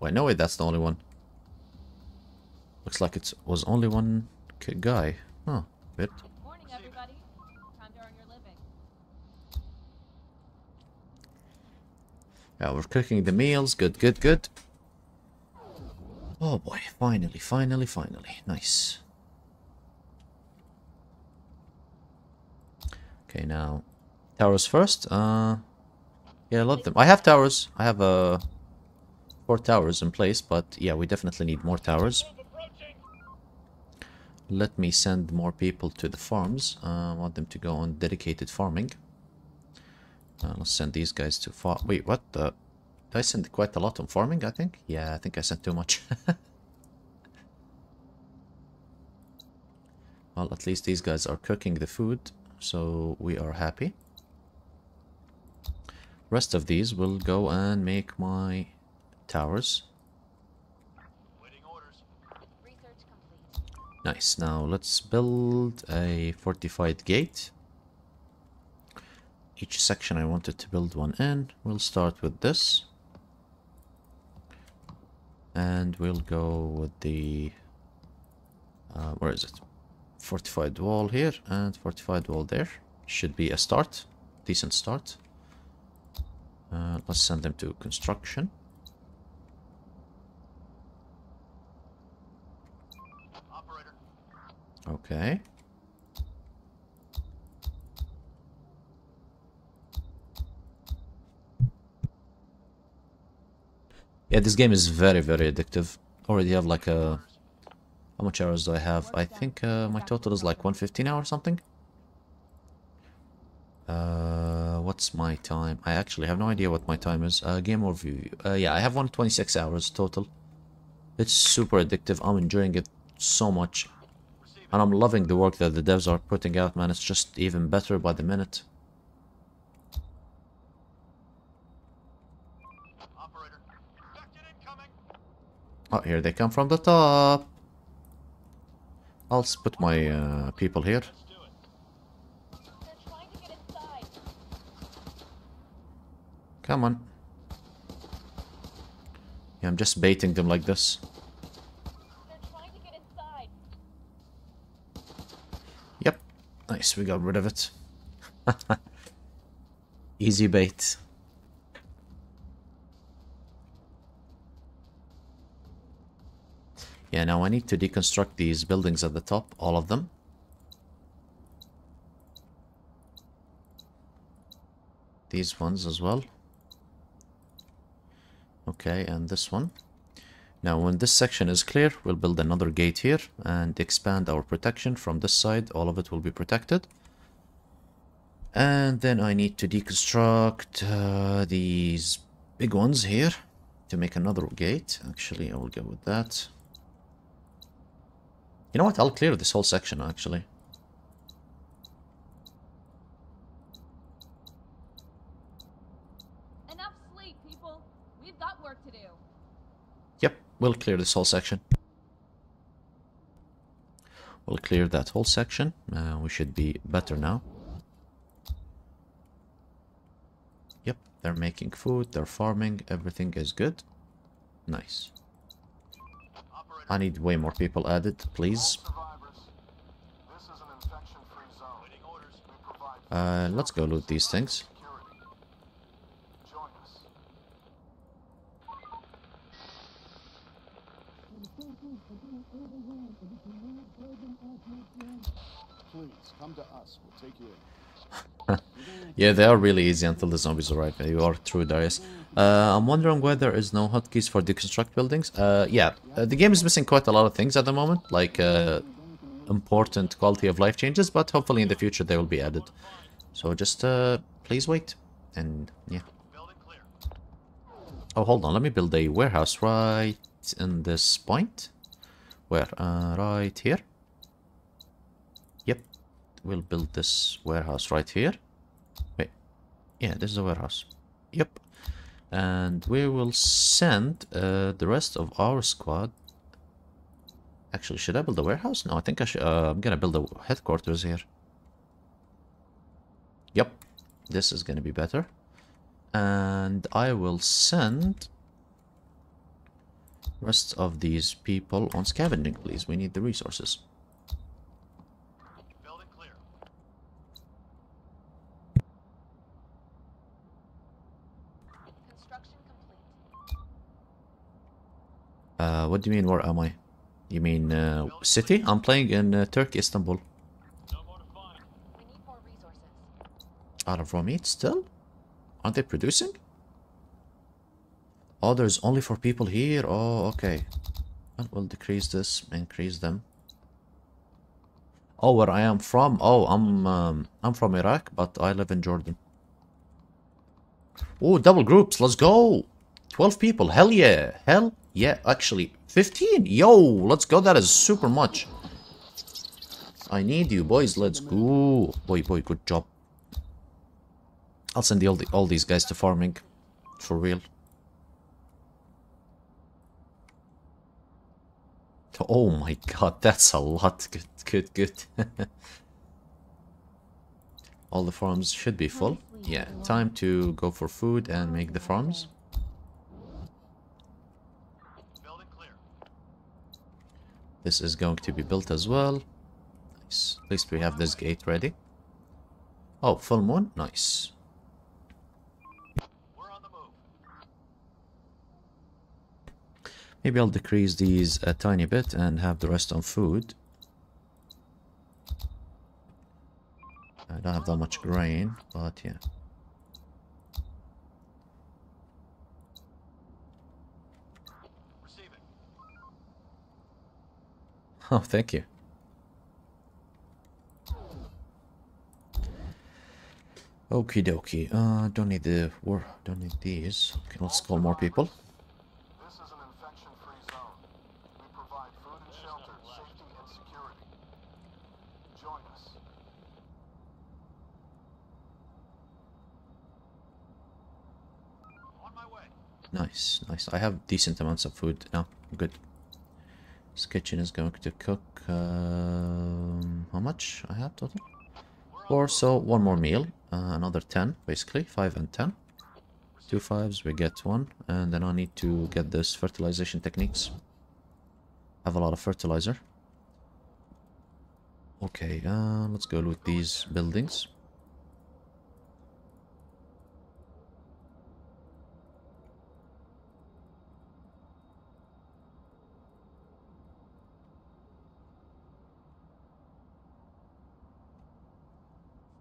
wait no wait that's the only one looks like it was only one guy huh bit Morning, everybody. Time to earn your living. Yeah, we're cooking the meals. Good, good, good. Oh boy, finally, finally, finally. Nice. Okay, now towers first. Uh yeah, I love them. I have towers. I have uh four towers in place, but yeah, we definitely need more towers. Let me send more people to the farms. Uh, I want them to go on dedicated farming. Uh, let's send these guys to farm. Wait, what the? Did I send quite a lot on farming, I think? Yeah, I think I sent too much. well, at least these guys are cooking the food, so we are happy. Rest of these will go and make my towers. Nice. Now let's build a fortified gate. Each section I wanted to build one in. We'll start with this. And we'll go with the... Uh, where is it? Fortified wall here and fortified wall there. Should be a start. Decent start. Uh, let's send them to construction. Operator. Okay. Yeah, this game is very, very addictive. Already have like a... How much hours do I have? I think uh, my total is like 115 hours or something. Uh, what's my time? I actually have no idea what my time is. Uh, game overview. Uh, yeah, I have 126 hours total. It's super addictive. I'm enjoying it so much. And I'm loving the work that the devs are putting out, man. It's just even better by the minute. Oh, here they come from the top. I'll put my uh, people here. Come on. Yeah, I'm just baiting them like this. Yep. Nice, we got rid of it. Easy bait. Yeah, now I need to deconstruct these buildings at the top, all of them. These ones as well. Okay, and this one. Now, when this section is clear, we'll build another gate here and expand our protection from this side. All of it will be protected. And then I need to deconstruct uh, these big ones here to make another gate. Actually, I will go with that. You know what? I'll clear this whole section, actually. Enough sleep, people. We've got work to do. Yep, we'll clear this whole section. We'll clear that whole section. Uh, we should be better now. Yep, they're making food, they're farming, everything is good. Nice. I need way more people added, please. All survivors. This is an infection-free zone. Waiting orders. We provide Uh, let's go loot these things. Please, come to us. We'll take you in. Yeah, they are really easy until the zombies arrive. You are true, Darius. Uh, I'm wondering why there is no hotkeys for deconstruct buildings. Uh, yeah, uh, the game is missing quite a lot of things at the moment, like uh, important quality of life changes, but hopefully in the future they will be added. So just uh, please wait, and yeah. Oh, hold on, let me build a warehouse right in this point. Where? Uh, right here. Yep, we'll build this warehouse right here. Wait, yeah, this is a warehouse. Yep, and we will send uh, the rest of our squad. Actually, should I build a warehouse? No, I think I should. Uh, I'm gonna build a headquarters here. Yep, this is gonna be better and I will send rest of these people on scavenging please. We need the resources. Uh, what do you mean where am I? You mean uh, city? I'm playing in uh, Turkey Istanbul. Out of raw meat still? Aren't they producing oh there's only for people here oh okay Well, we'll decrease this increase them oh where I am from oh I'm um, I'm from Iraq but I live in Jordan Oh, double groups. Let's go. 12 people. Hell yeah. Hell yeah. Actually, 15. Yo, let's go. That is super much. I need you, boys. Let's go. Boy, boy, good job. I'll send the, all, the, all these guys to farming. For real. Oh my god, that's a lot. Good, good, good. all the farms should be full. Yeah, time to go for food and make the farms. This is going to be built as well. Nice. At least we have this gate ready. Oh, full moon? Nice. We're on the move. Maybe I'll decrease these a tiny bit and have the rest on food. I don't have that much grain, but yeah. Oh, thank you. Okie dokie. Uh, don't need the war. Don't need these. Okay, let's call more people. This is an infection-free zone. We provide food and shelter, safety and security. Nice, nice. I have decent amounts of food now. Good. This kitchen is going to cook. Um, how much I have total? Four. So one more meal. Uh, another ten, basically. Five and ten. Two fives, we get one. And then I need to get this fertilization techniques. Have a lot of fertilizer. Okay, uh, let's go with these buildings.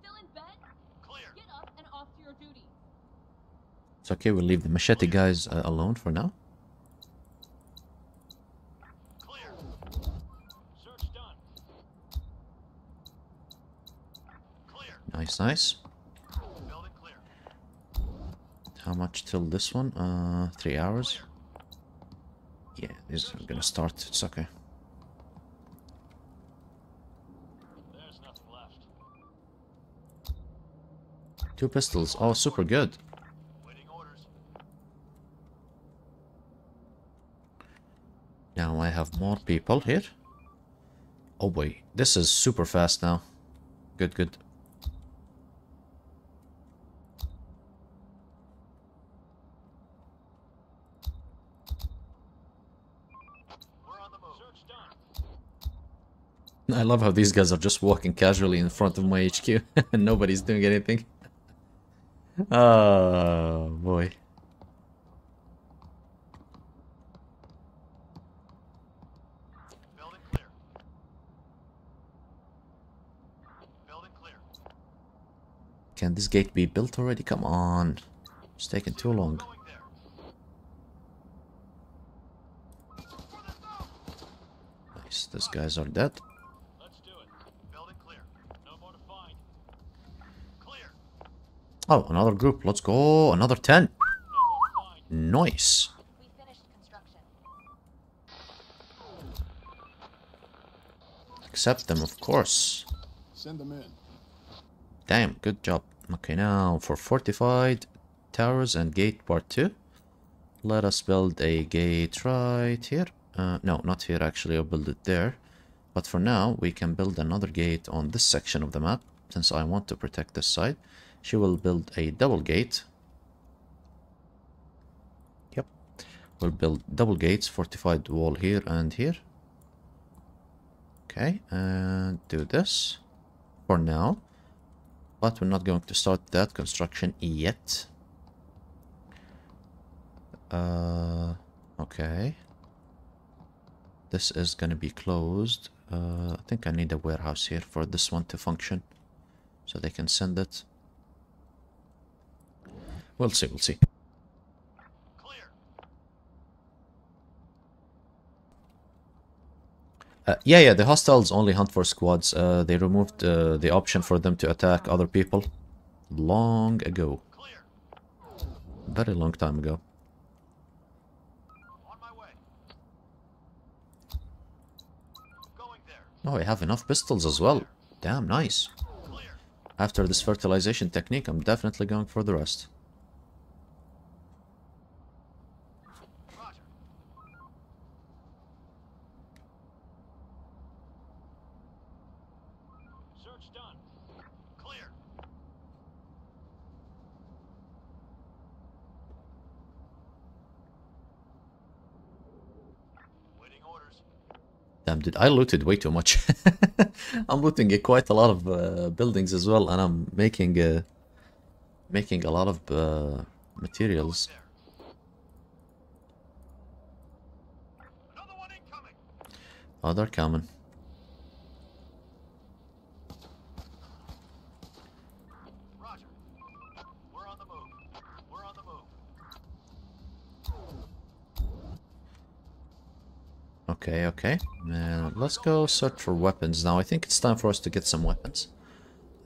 Still in bed? Clear. Get up and off to your duty. It's okay, we'll leave the machete guys uh, alone for now. Nice, nice. How much till this one? Uh, three hours. Yeah, this is gonna start. It's okay. Two pistols. Oh, super good. Now I have more people here. Oh boy, this is super fast now. Good, good. I love how these guys are just walking casually in front of my HQ and nobody's doing anything. Oh boy. Building clear. Building clear. Can this gate be built already? Come on. It's taking too long. Going there. For the zone. Nice, these guys are dead. Let's do it. Building clear. No more to find. Clear. Oh, another group. Let's go. Another 10. No more to find. Nice. We finished construction. Accept them, of course. Send them in. Damn, good job. Okay, now for fortified towers and gate part 2. Let us build a gate right here. Uh, no, not here actually, I'll build it there. But for now, we can build another gate on this section of the map, since I want to protect this side. She will build a double gate. Yep. We'll build double gates, fortified wall here and here. Okay, and do this for now. But we're not going to start that construction yet. Uh, okay. This is gonna be closed. Uh, I think I need a warehouse here for this one to function. So they can send it. We'll see, we'll see. Clear. Uh, yeah, yeah, the hostiles only hunt for squads. Uh, they removed uh, the option for them to attack other people long ago. Very long time ago. Oh, I have enough pistols as well. Damn, nice. After this fertilization technique, I'm definitely going for the rest. Roger. Search done. Clear. Waiting orders. Damn, dude, I looted way too much. I'm looting quite a lot of uh, buildings as well, and I'm making uh, making a lot of uh, materials. Oh, they're coming. Okay, okay. Uh, let's go search for weapons now. I think it's time for us to get some weapons.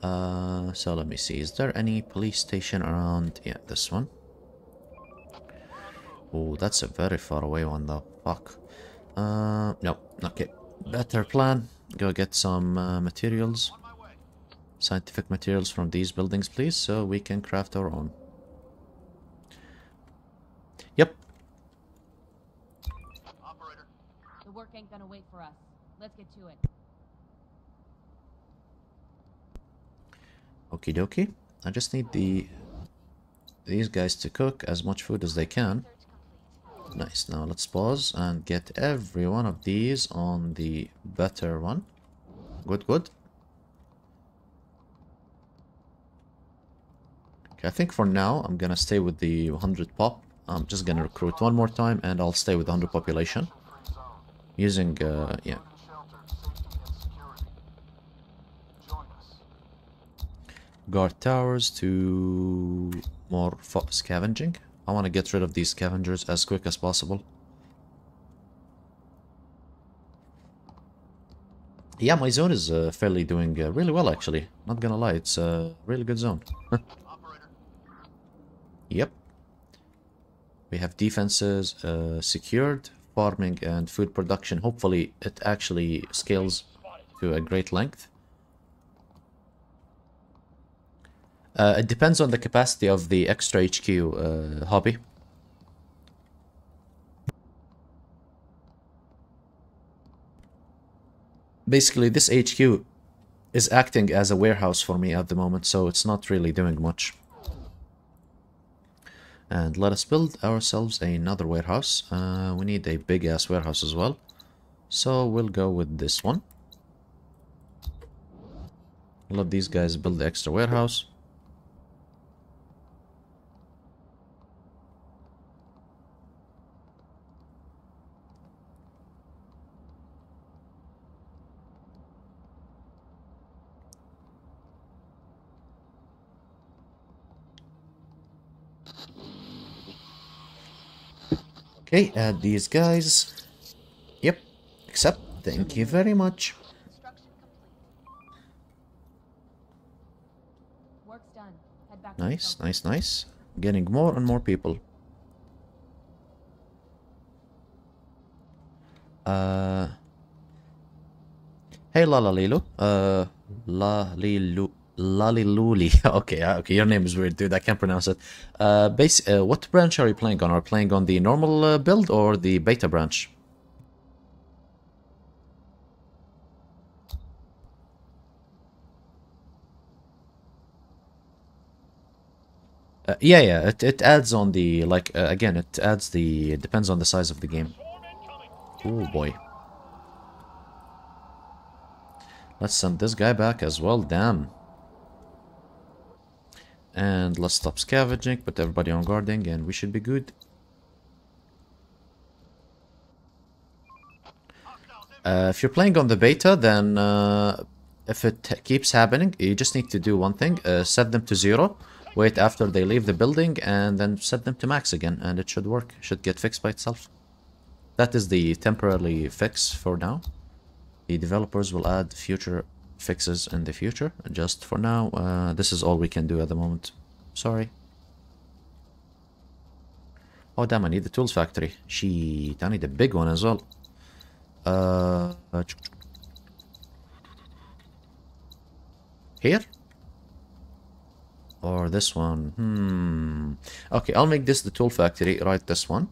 Uh, so let me see. Is there any police station around? Yeah, this one. Oh, that's a very far away one though. Fuck. Uh, no. Okay. Better plan. Go get some uh, materials. Scientific materials from these buildings, please, so we can craft our own. Yep. Operator, The work ain't gonna wait for us. Let's get to it. Okie dokie. I just need the these guys to cook as much food as they can. Nice. Now let's pause and get every one of these on the better one. Good, good. Okay, I think for now I'm gonna stay with the 100 pop. I'm just gonna recruit one more time and I'll stay with 100 population. Using, uh, yeah. Guard towers to more scavenging. I want to get rid of these scavengers as quick as possible. Yeah, my zone is uh, fairly doing uh, really well actually. Not gonna lie, it's a really good zone. yep. We have defenses uh, secured, farming and food production. Hopefully it actually scales to a great length. Uh, it depends on the capacity of the extra HQ uh, hobby. Basically, this HQ is acting as a warehouse for me at the moment, so it's not really doing much. And let us build ourselves another warehouse. Uh, we need a big ass warehouse as well. So we'll go with this one. Let these guys build the extra warehouse. Okay, add these guys. Yep, accept. Thank you very much. Nice, nice, nice. Getting more and more people. Uh. Hey, Lalalilu. Uh, Lalilu. Laliluli. okay, uh, okay, your name is weird, dude. I can't pronounce it. Uh, base. Uh, what branch are you playing on? Are you playing on the normal uh, build or the beta branch? Uh, yeah, yeah. It it adds on the like uh, again. It adds the. It depends on the size of the game. Oh boy. Let's send this guy back as well. Damn. And let's stop scavenging. Put everybody on guarding, and we should be good. Uh, if you're playing on the beta, then uh, if it keeps happening, you just need to do one thing: uh, set them to zero. Wait after they leave the building, and then set them to max again, and it should work. Should get fixed by itself. That is the temporary fix for now. The developers will add future fixes in the future. Just for now, uh, this is all we can do at the moment. Sorry. Oh damn, I need the tools factory. Shit, I need a big one as well. Uh, here? Or this one? Hmm. Okay, I'll make this the tool factory. Right, this one.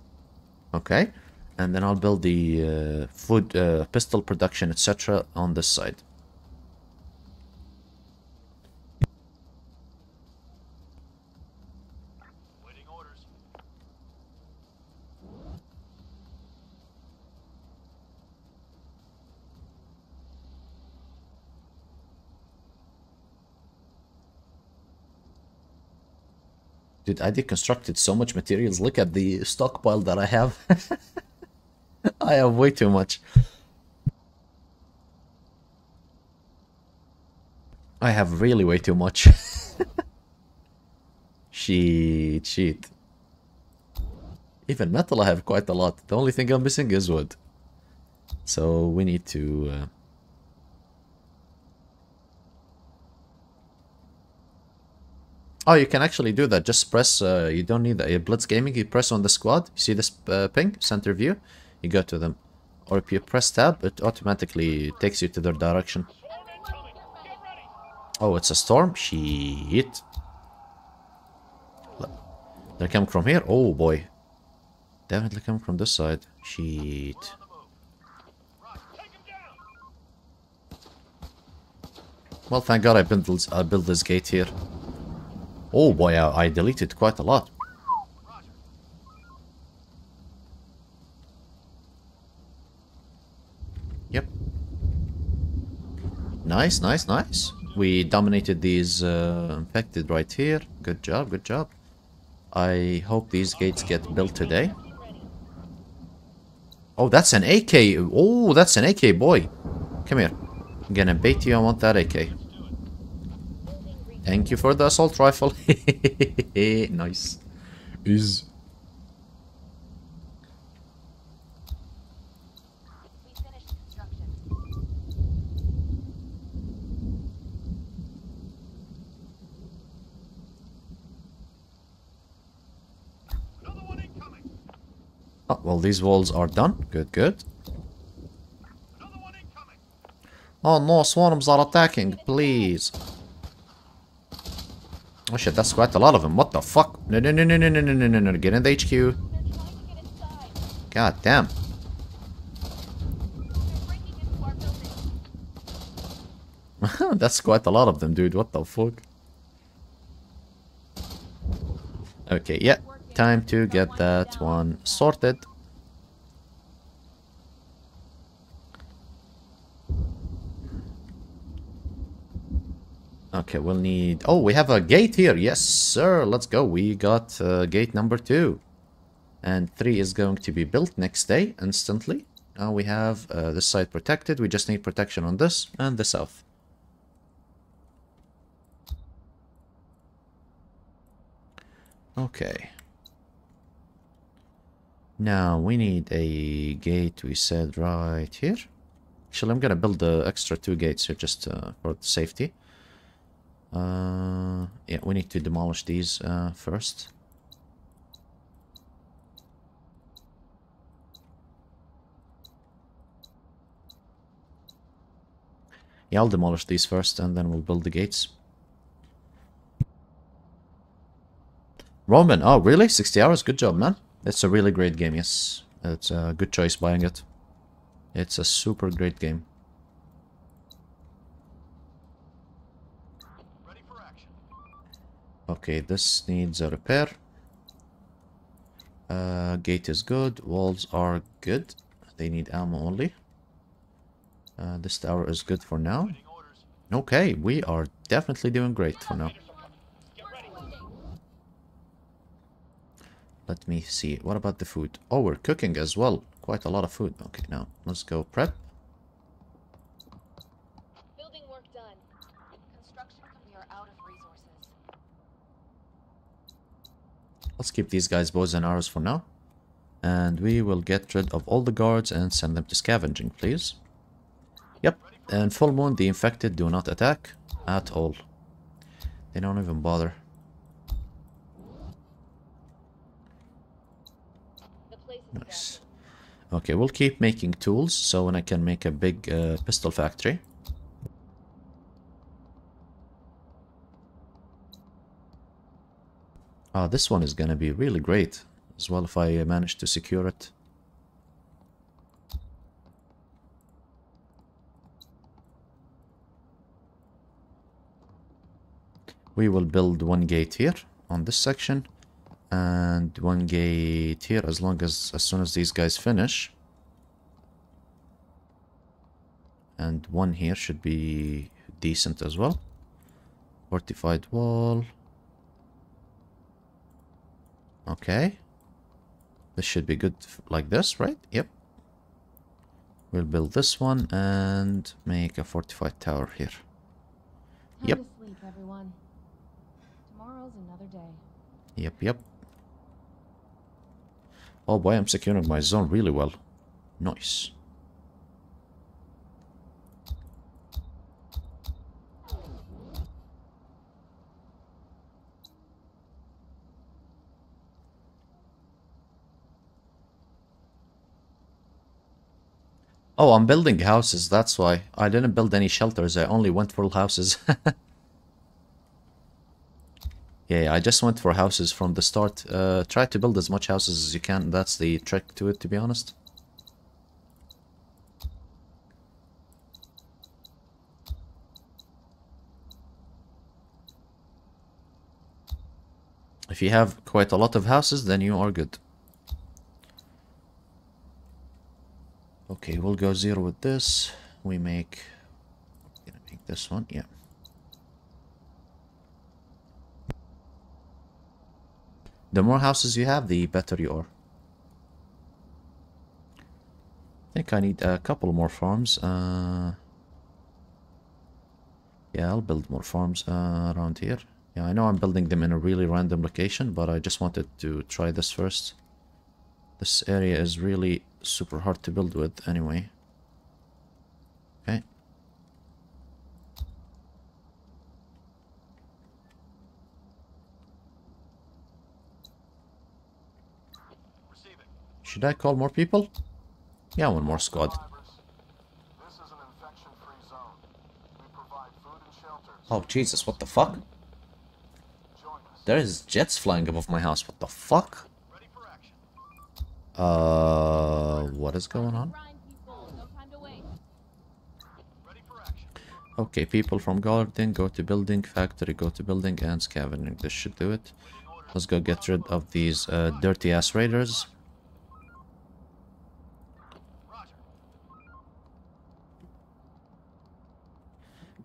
Okay. And then I'll build the uh, food, uh, pistol production, etc. on this side. Dude, I deconstructed so much materials. Look at the stockpile that I have. I have way too much. I have really way too much. shit, shit. Even metal I have quite a lot. The only thing I'm missing is wood. So we need to... Uh... Oh, you can actually do that. Just press, uh, you don't need a Blitz Gaming. You press on the squad. You see this uh, ping, center view. You go to them. Or if you press tab, it automatically takes you to their direction. Oh, it's a storm? Shit. They're coming from here? Oh boy. Definitely coming from this side. Shit. Well, thank God I built I built this gate here. Oh boy, I, I deleted quite a lot. Yep. Nice, nice, nice. We dominated these uh, infected right here. Good job, good job. I hope these gates get built today. Oh, that's an AK. Oh, that's an AK, boy. Come here. I'm gonna bait you. I want that AK. Thank you for the assault rifle. nice. Is We finished construction. Another one incoming. oh, well, these walls are done. Good, good. Another one incoming. Oh no, swarms are attacking, please. Oh shit, that's quite a lot of them. What the fuck? No, no, no, no, no, no, no, no, no, no. Get in the HQ. God damn. Into that's quite a lot of them, dude. What the fuck? Okay, yeah. Time to get that one sorted. Okay, we'll need... Oh, we have a gate here. Yes, sir. Let's go. We got uh, gate number two. And three is going to be built next day, instantly. Now we have uh, this side protected. We just need protection on this and the south. Okay. Now we need a gate, we said right here. Actually, I'm gonna build the extra two gates here just uh, for safety. Uh, yeah, we need to demolish these uh, first. Yeah, I'll demolish these first and then we'll build the gates. Roman, oh really? 60 hours? Good job, man. It's a really great game, yes. It's a good choice buying it. It's a super great game. Ready for action. Okay, this needs a repair. Uh, gate is good. Walls are good. They need ammo only. Uh, this tower is good for now. Okay, we are definitely doing great for now. Let me see. What about the food? Oh, we're cooking as well. Quite a lot of food. Okay, now let's go prep. Building work done. Construction, we are out of resources. Let's keep these guys bows and arrows for now. And we will get rid of all the guards and send them to scavenging, please. Yep, and full moon, the infected do not attack at all. They don't even bother. Nice. Okay, we'll keep making tools so when I can make a big uh, pistol factory. Ah, this one is gonna be really great as well if I manage to secure it. We will build one gate here on this section and one gate here as long as as soon as these guys finish. And one here should be decent as well. Fortified wall okay this should be good like this right yep we'll build this one and make a fortified tower here Time Yep. to sleep, everyone. Tomorrow's another day. Yep, yep. Oh boy, I'm securing my zone really well. Nice. Oh, I'm building houses, that's why. I didn't build any shelters, I only went for houses. Yeah, I just went for houses from the start. Uh, try to build as much houses as you can. That's the trick to it, to be honest. If you have quite a lot of houses, then you are good. Okay, we'll go zero with this. We make, gonna make this one, yeah. The more houses you have, the better you are. I think I need a couple more farms. Uh, yeah, I'll build more farms uh, around here. Yeah, I know I'm building them in a really random location, but I just wanted to try this first. This area is really super hard to build with anyway. Okay. Should I call more people? Yeah, one more squad. Oh, Jesus, what the fuck? There is jets flying above my house. What the fuck? Uh, what is going on? Okay, people from garden, go to building, factory, go to building, and scavenging. This should do it. Let's go get rid of these uh, dirty ass raiders.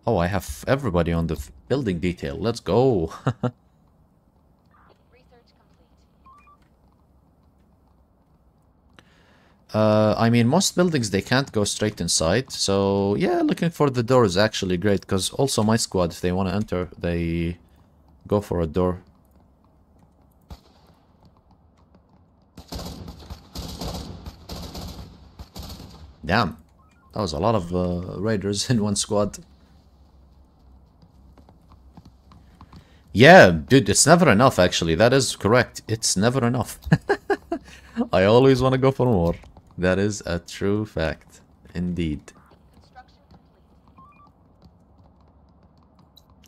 Oh, I have everybody on the building detail. Let's go. Research complete. Uh, I mean, most buildings they can't go straight inside. So yeah, looking for the door is actually great because also my squad, if they want to enter, they go for a door. Damn, that was a lot of uh, raiders in one squad. Yeah, dude, it's never enough, actually. That is correct. It's never enough. I always want to go for more. That is a true fact. Indeed.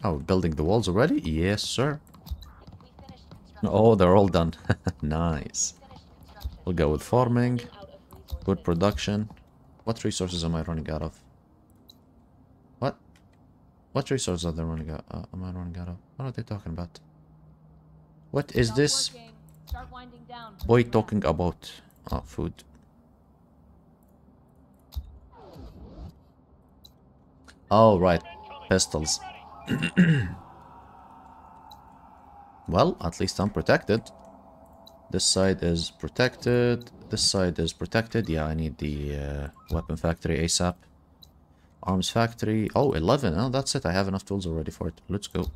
Oh, building the walls already? Yes, sir. We finished construction. Oh, they're all done. nice. We'll go with farming, Running out of resources. good production. What resources am I running out of? What? What resources are they running out? Uh, am I running out of? What are they talking about? What is this working. Start winding down. for boy talking about? Oh, food. Oh, right. Pistols. well, at least I'm protected. This side is protected. This side is protected. Yeah, I need the uh, weapon factory ASAP. Arms factory. Oh, 11. Oh, that's it. I have enough tools already for it. Let's go.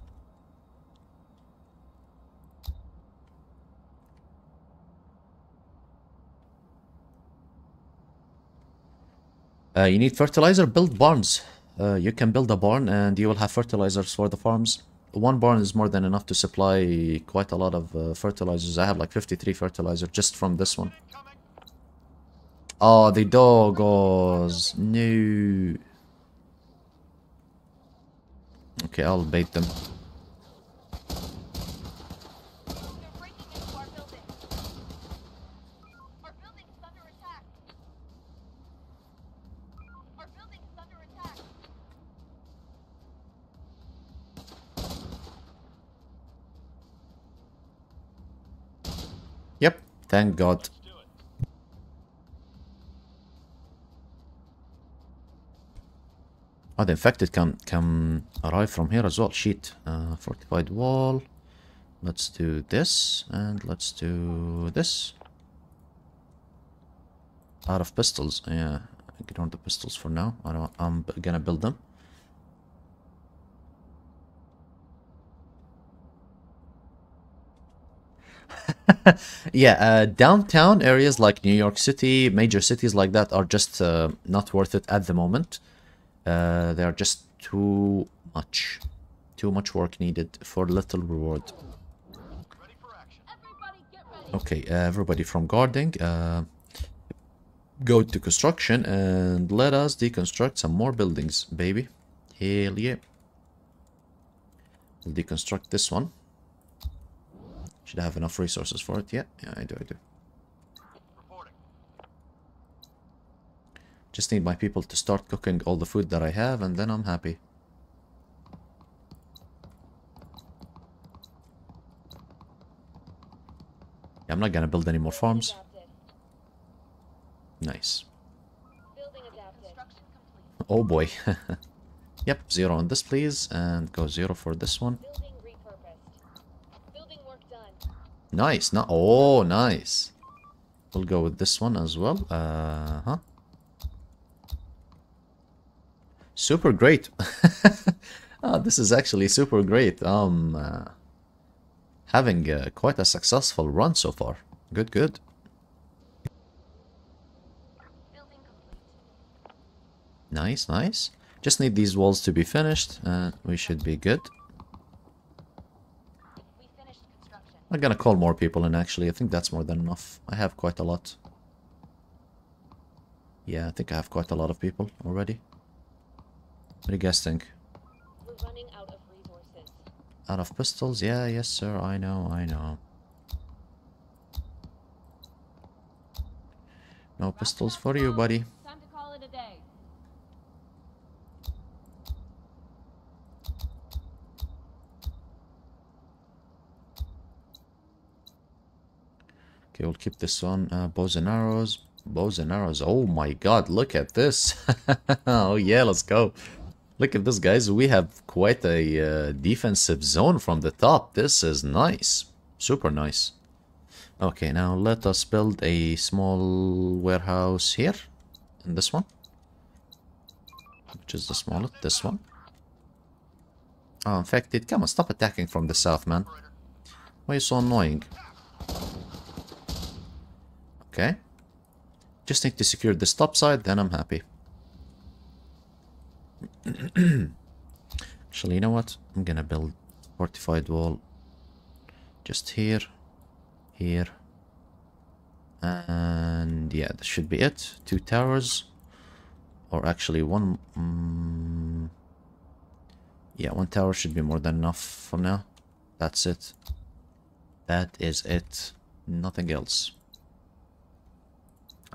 Uh, you need fertilizer? Build barns. Uh, you can build a barn and you will have fertilizers for the farms. One barn is more than enough to supply quite a lot of uh, fertilizers. I have like 53 fertilizer just from this one. Oh, the doggos. No. Okay, I'll bait them. They're breaking into our building. Our building is under attack. Our building is under attack. Yep, thank God. Oh, the infected can can arrive from here as well. Shit. Uh, fortified wall. Let's do this and let's do this. Out of pistols. Yeah, ignore the pistols for now. I don't. I'm gonna build them. yeah, uh, downtown areas like New York City, major cities like that are just uh, not worth it at the moment. Uh, they are just too much, too much work needed for little reward. Okay, uh, everybody from guarding, uh, go to construction and let us deconstruct some more buildings, baby. Hell yeah. We'll deconstruct this one. Should I have enough resources for it? Yeah, yeah, I do, I do. Just need my people to start cooking all the food that I have, and then I'm happy. Yeah, I'm not gonna build any more farms. Nice. Oh boy. yep, zero on this please, and go zero for this one. Building repurposed. Building work done. Nice, no oh nice. We'll go with this one as well. Uh huh. Super great. oh, this is actually super great. Um uh, having uh, quite a successful run so far. Good, good. Nice, nice. Just need these walls to be finished, and we should be good. We finished construction. I'm gonna call more people in actually. I think that's more than enough. I have quite a lot. Yeah, I think I have quite a lot of people already. What do you guys think? We're running out of resources. Out of pistols? Yeah, yes sir, I know, I know. No pistols for you, buddy. Time to call it a day. Okay, we'll keep this on. Uh, bows and arrows. Bows and arrows. Oh my god, look at this. oh yeah, let's go. Look at this, guys. We have quite a uh, defensive zone from the top. This is nice. Super nice. Okay, now let us build a small warehouse here. In this one. Which is the smallest. This one. Oh, infected. Come on, stop attacking from the south, man. Why are you so annoying? Okay. Just need to secure the stop side, then I'm happy. Actually, you know what? I'm gonna build fortified wall just here, here, and yeah, that should be it. Two towers, or actually one. Mm, yeah, one tower should be more than enough for now. That's it. That is it. Nothing else.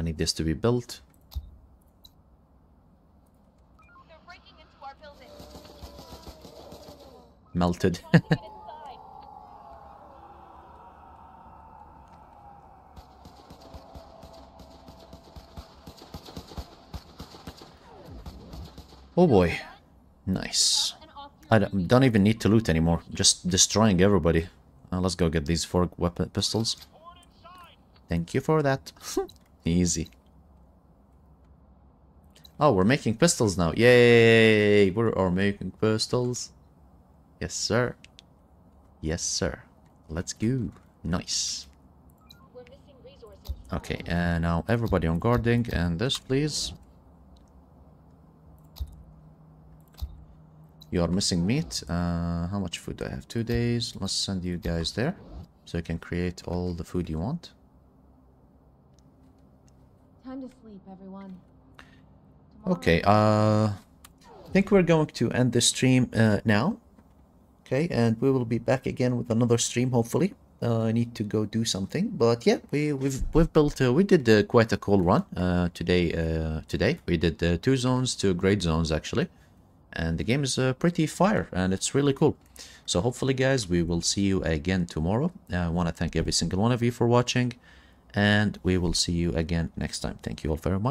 I need this to be built. Melted. Oh boy. Nice. I don't, don't even need to loot anymore. Just destroying everybody. Uh, let's go get these four weapon pistols. Thank you for that. Easy. Oh, we're making pistols now. Yay! We are making pistols. Yes, sir. Yes, sir. Let's go. Nice. Okay, and now everybody on guarding, and this, please. You are missing meat. Uh, how much food do I have? Two days. Let's send you guys there, so you can create all the food you want. Time to sleep, everyone. Okay, uh, I think we're going to end the stream uh, now. Okay, and we will be back again with another stream, hopefully. Uh, I need to go do something, but yeah, we we've we've built uh, we did uh, quite a cool run uh, today. Uh, today we did uh, two zones, two great zones actually, and the game is uh, pretty fire and it's really cool. So hopefully, guys, we will see you again tomorrow. Uh, I want to thank every single one of you for watching, and we will see you again next time. Thank you all very much.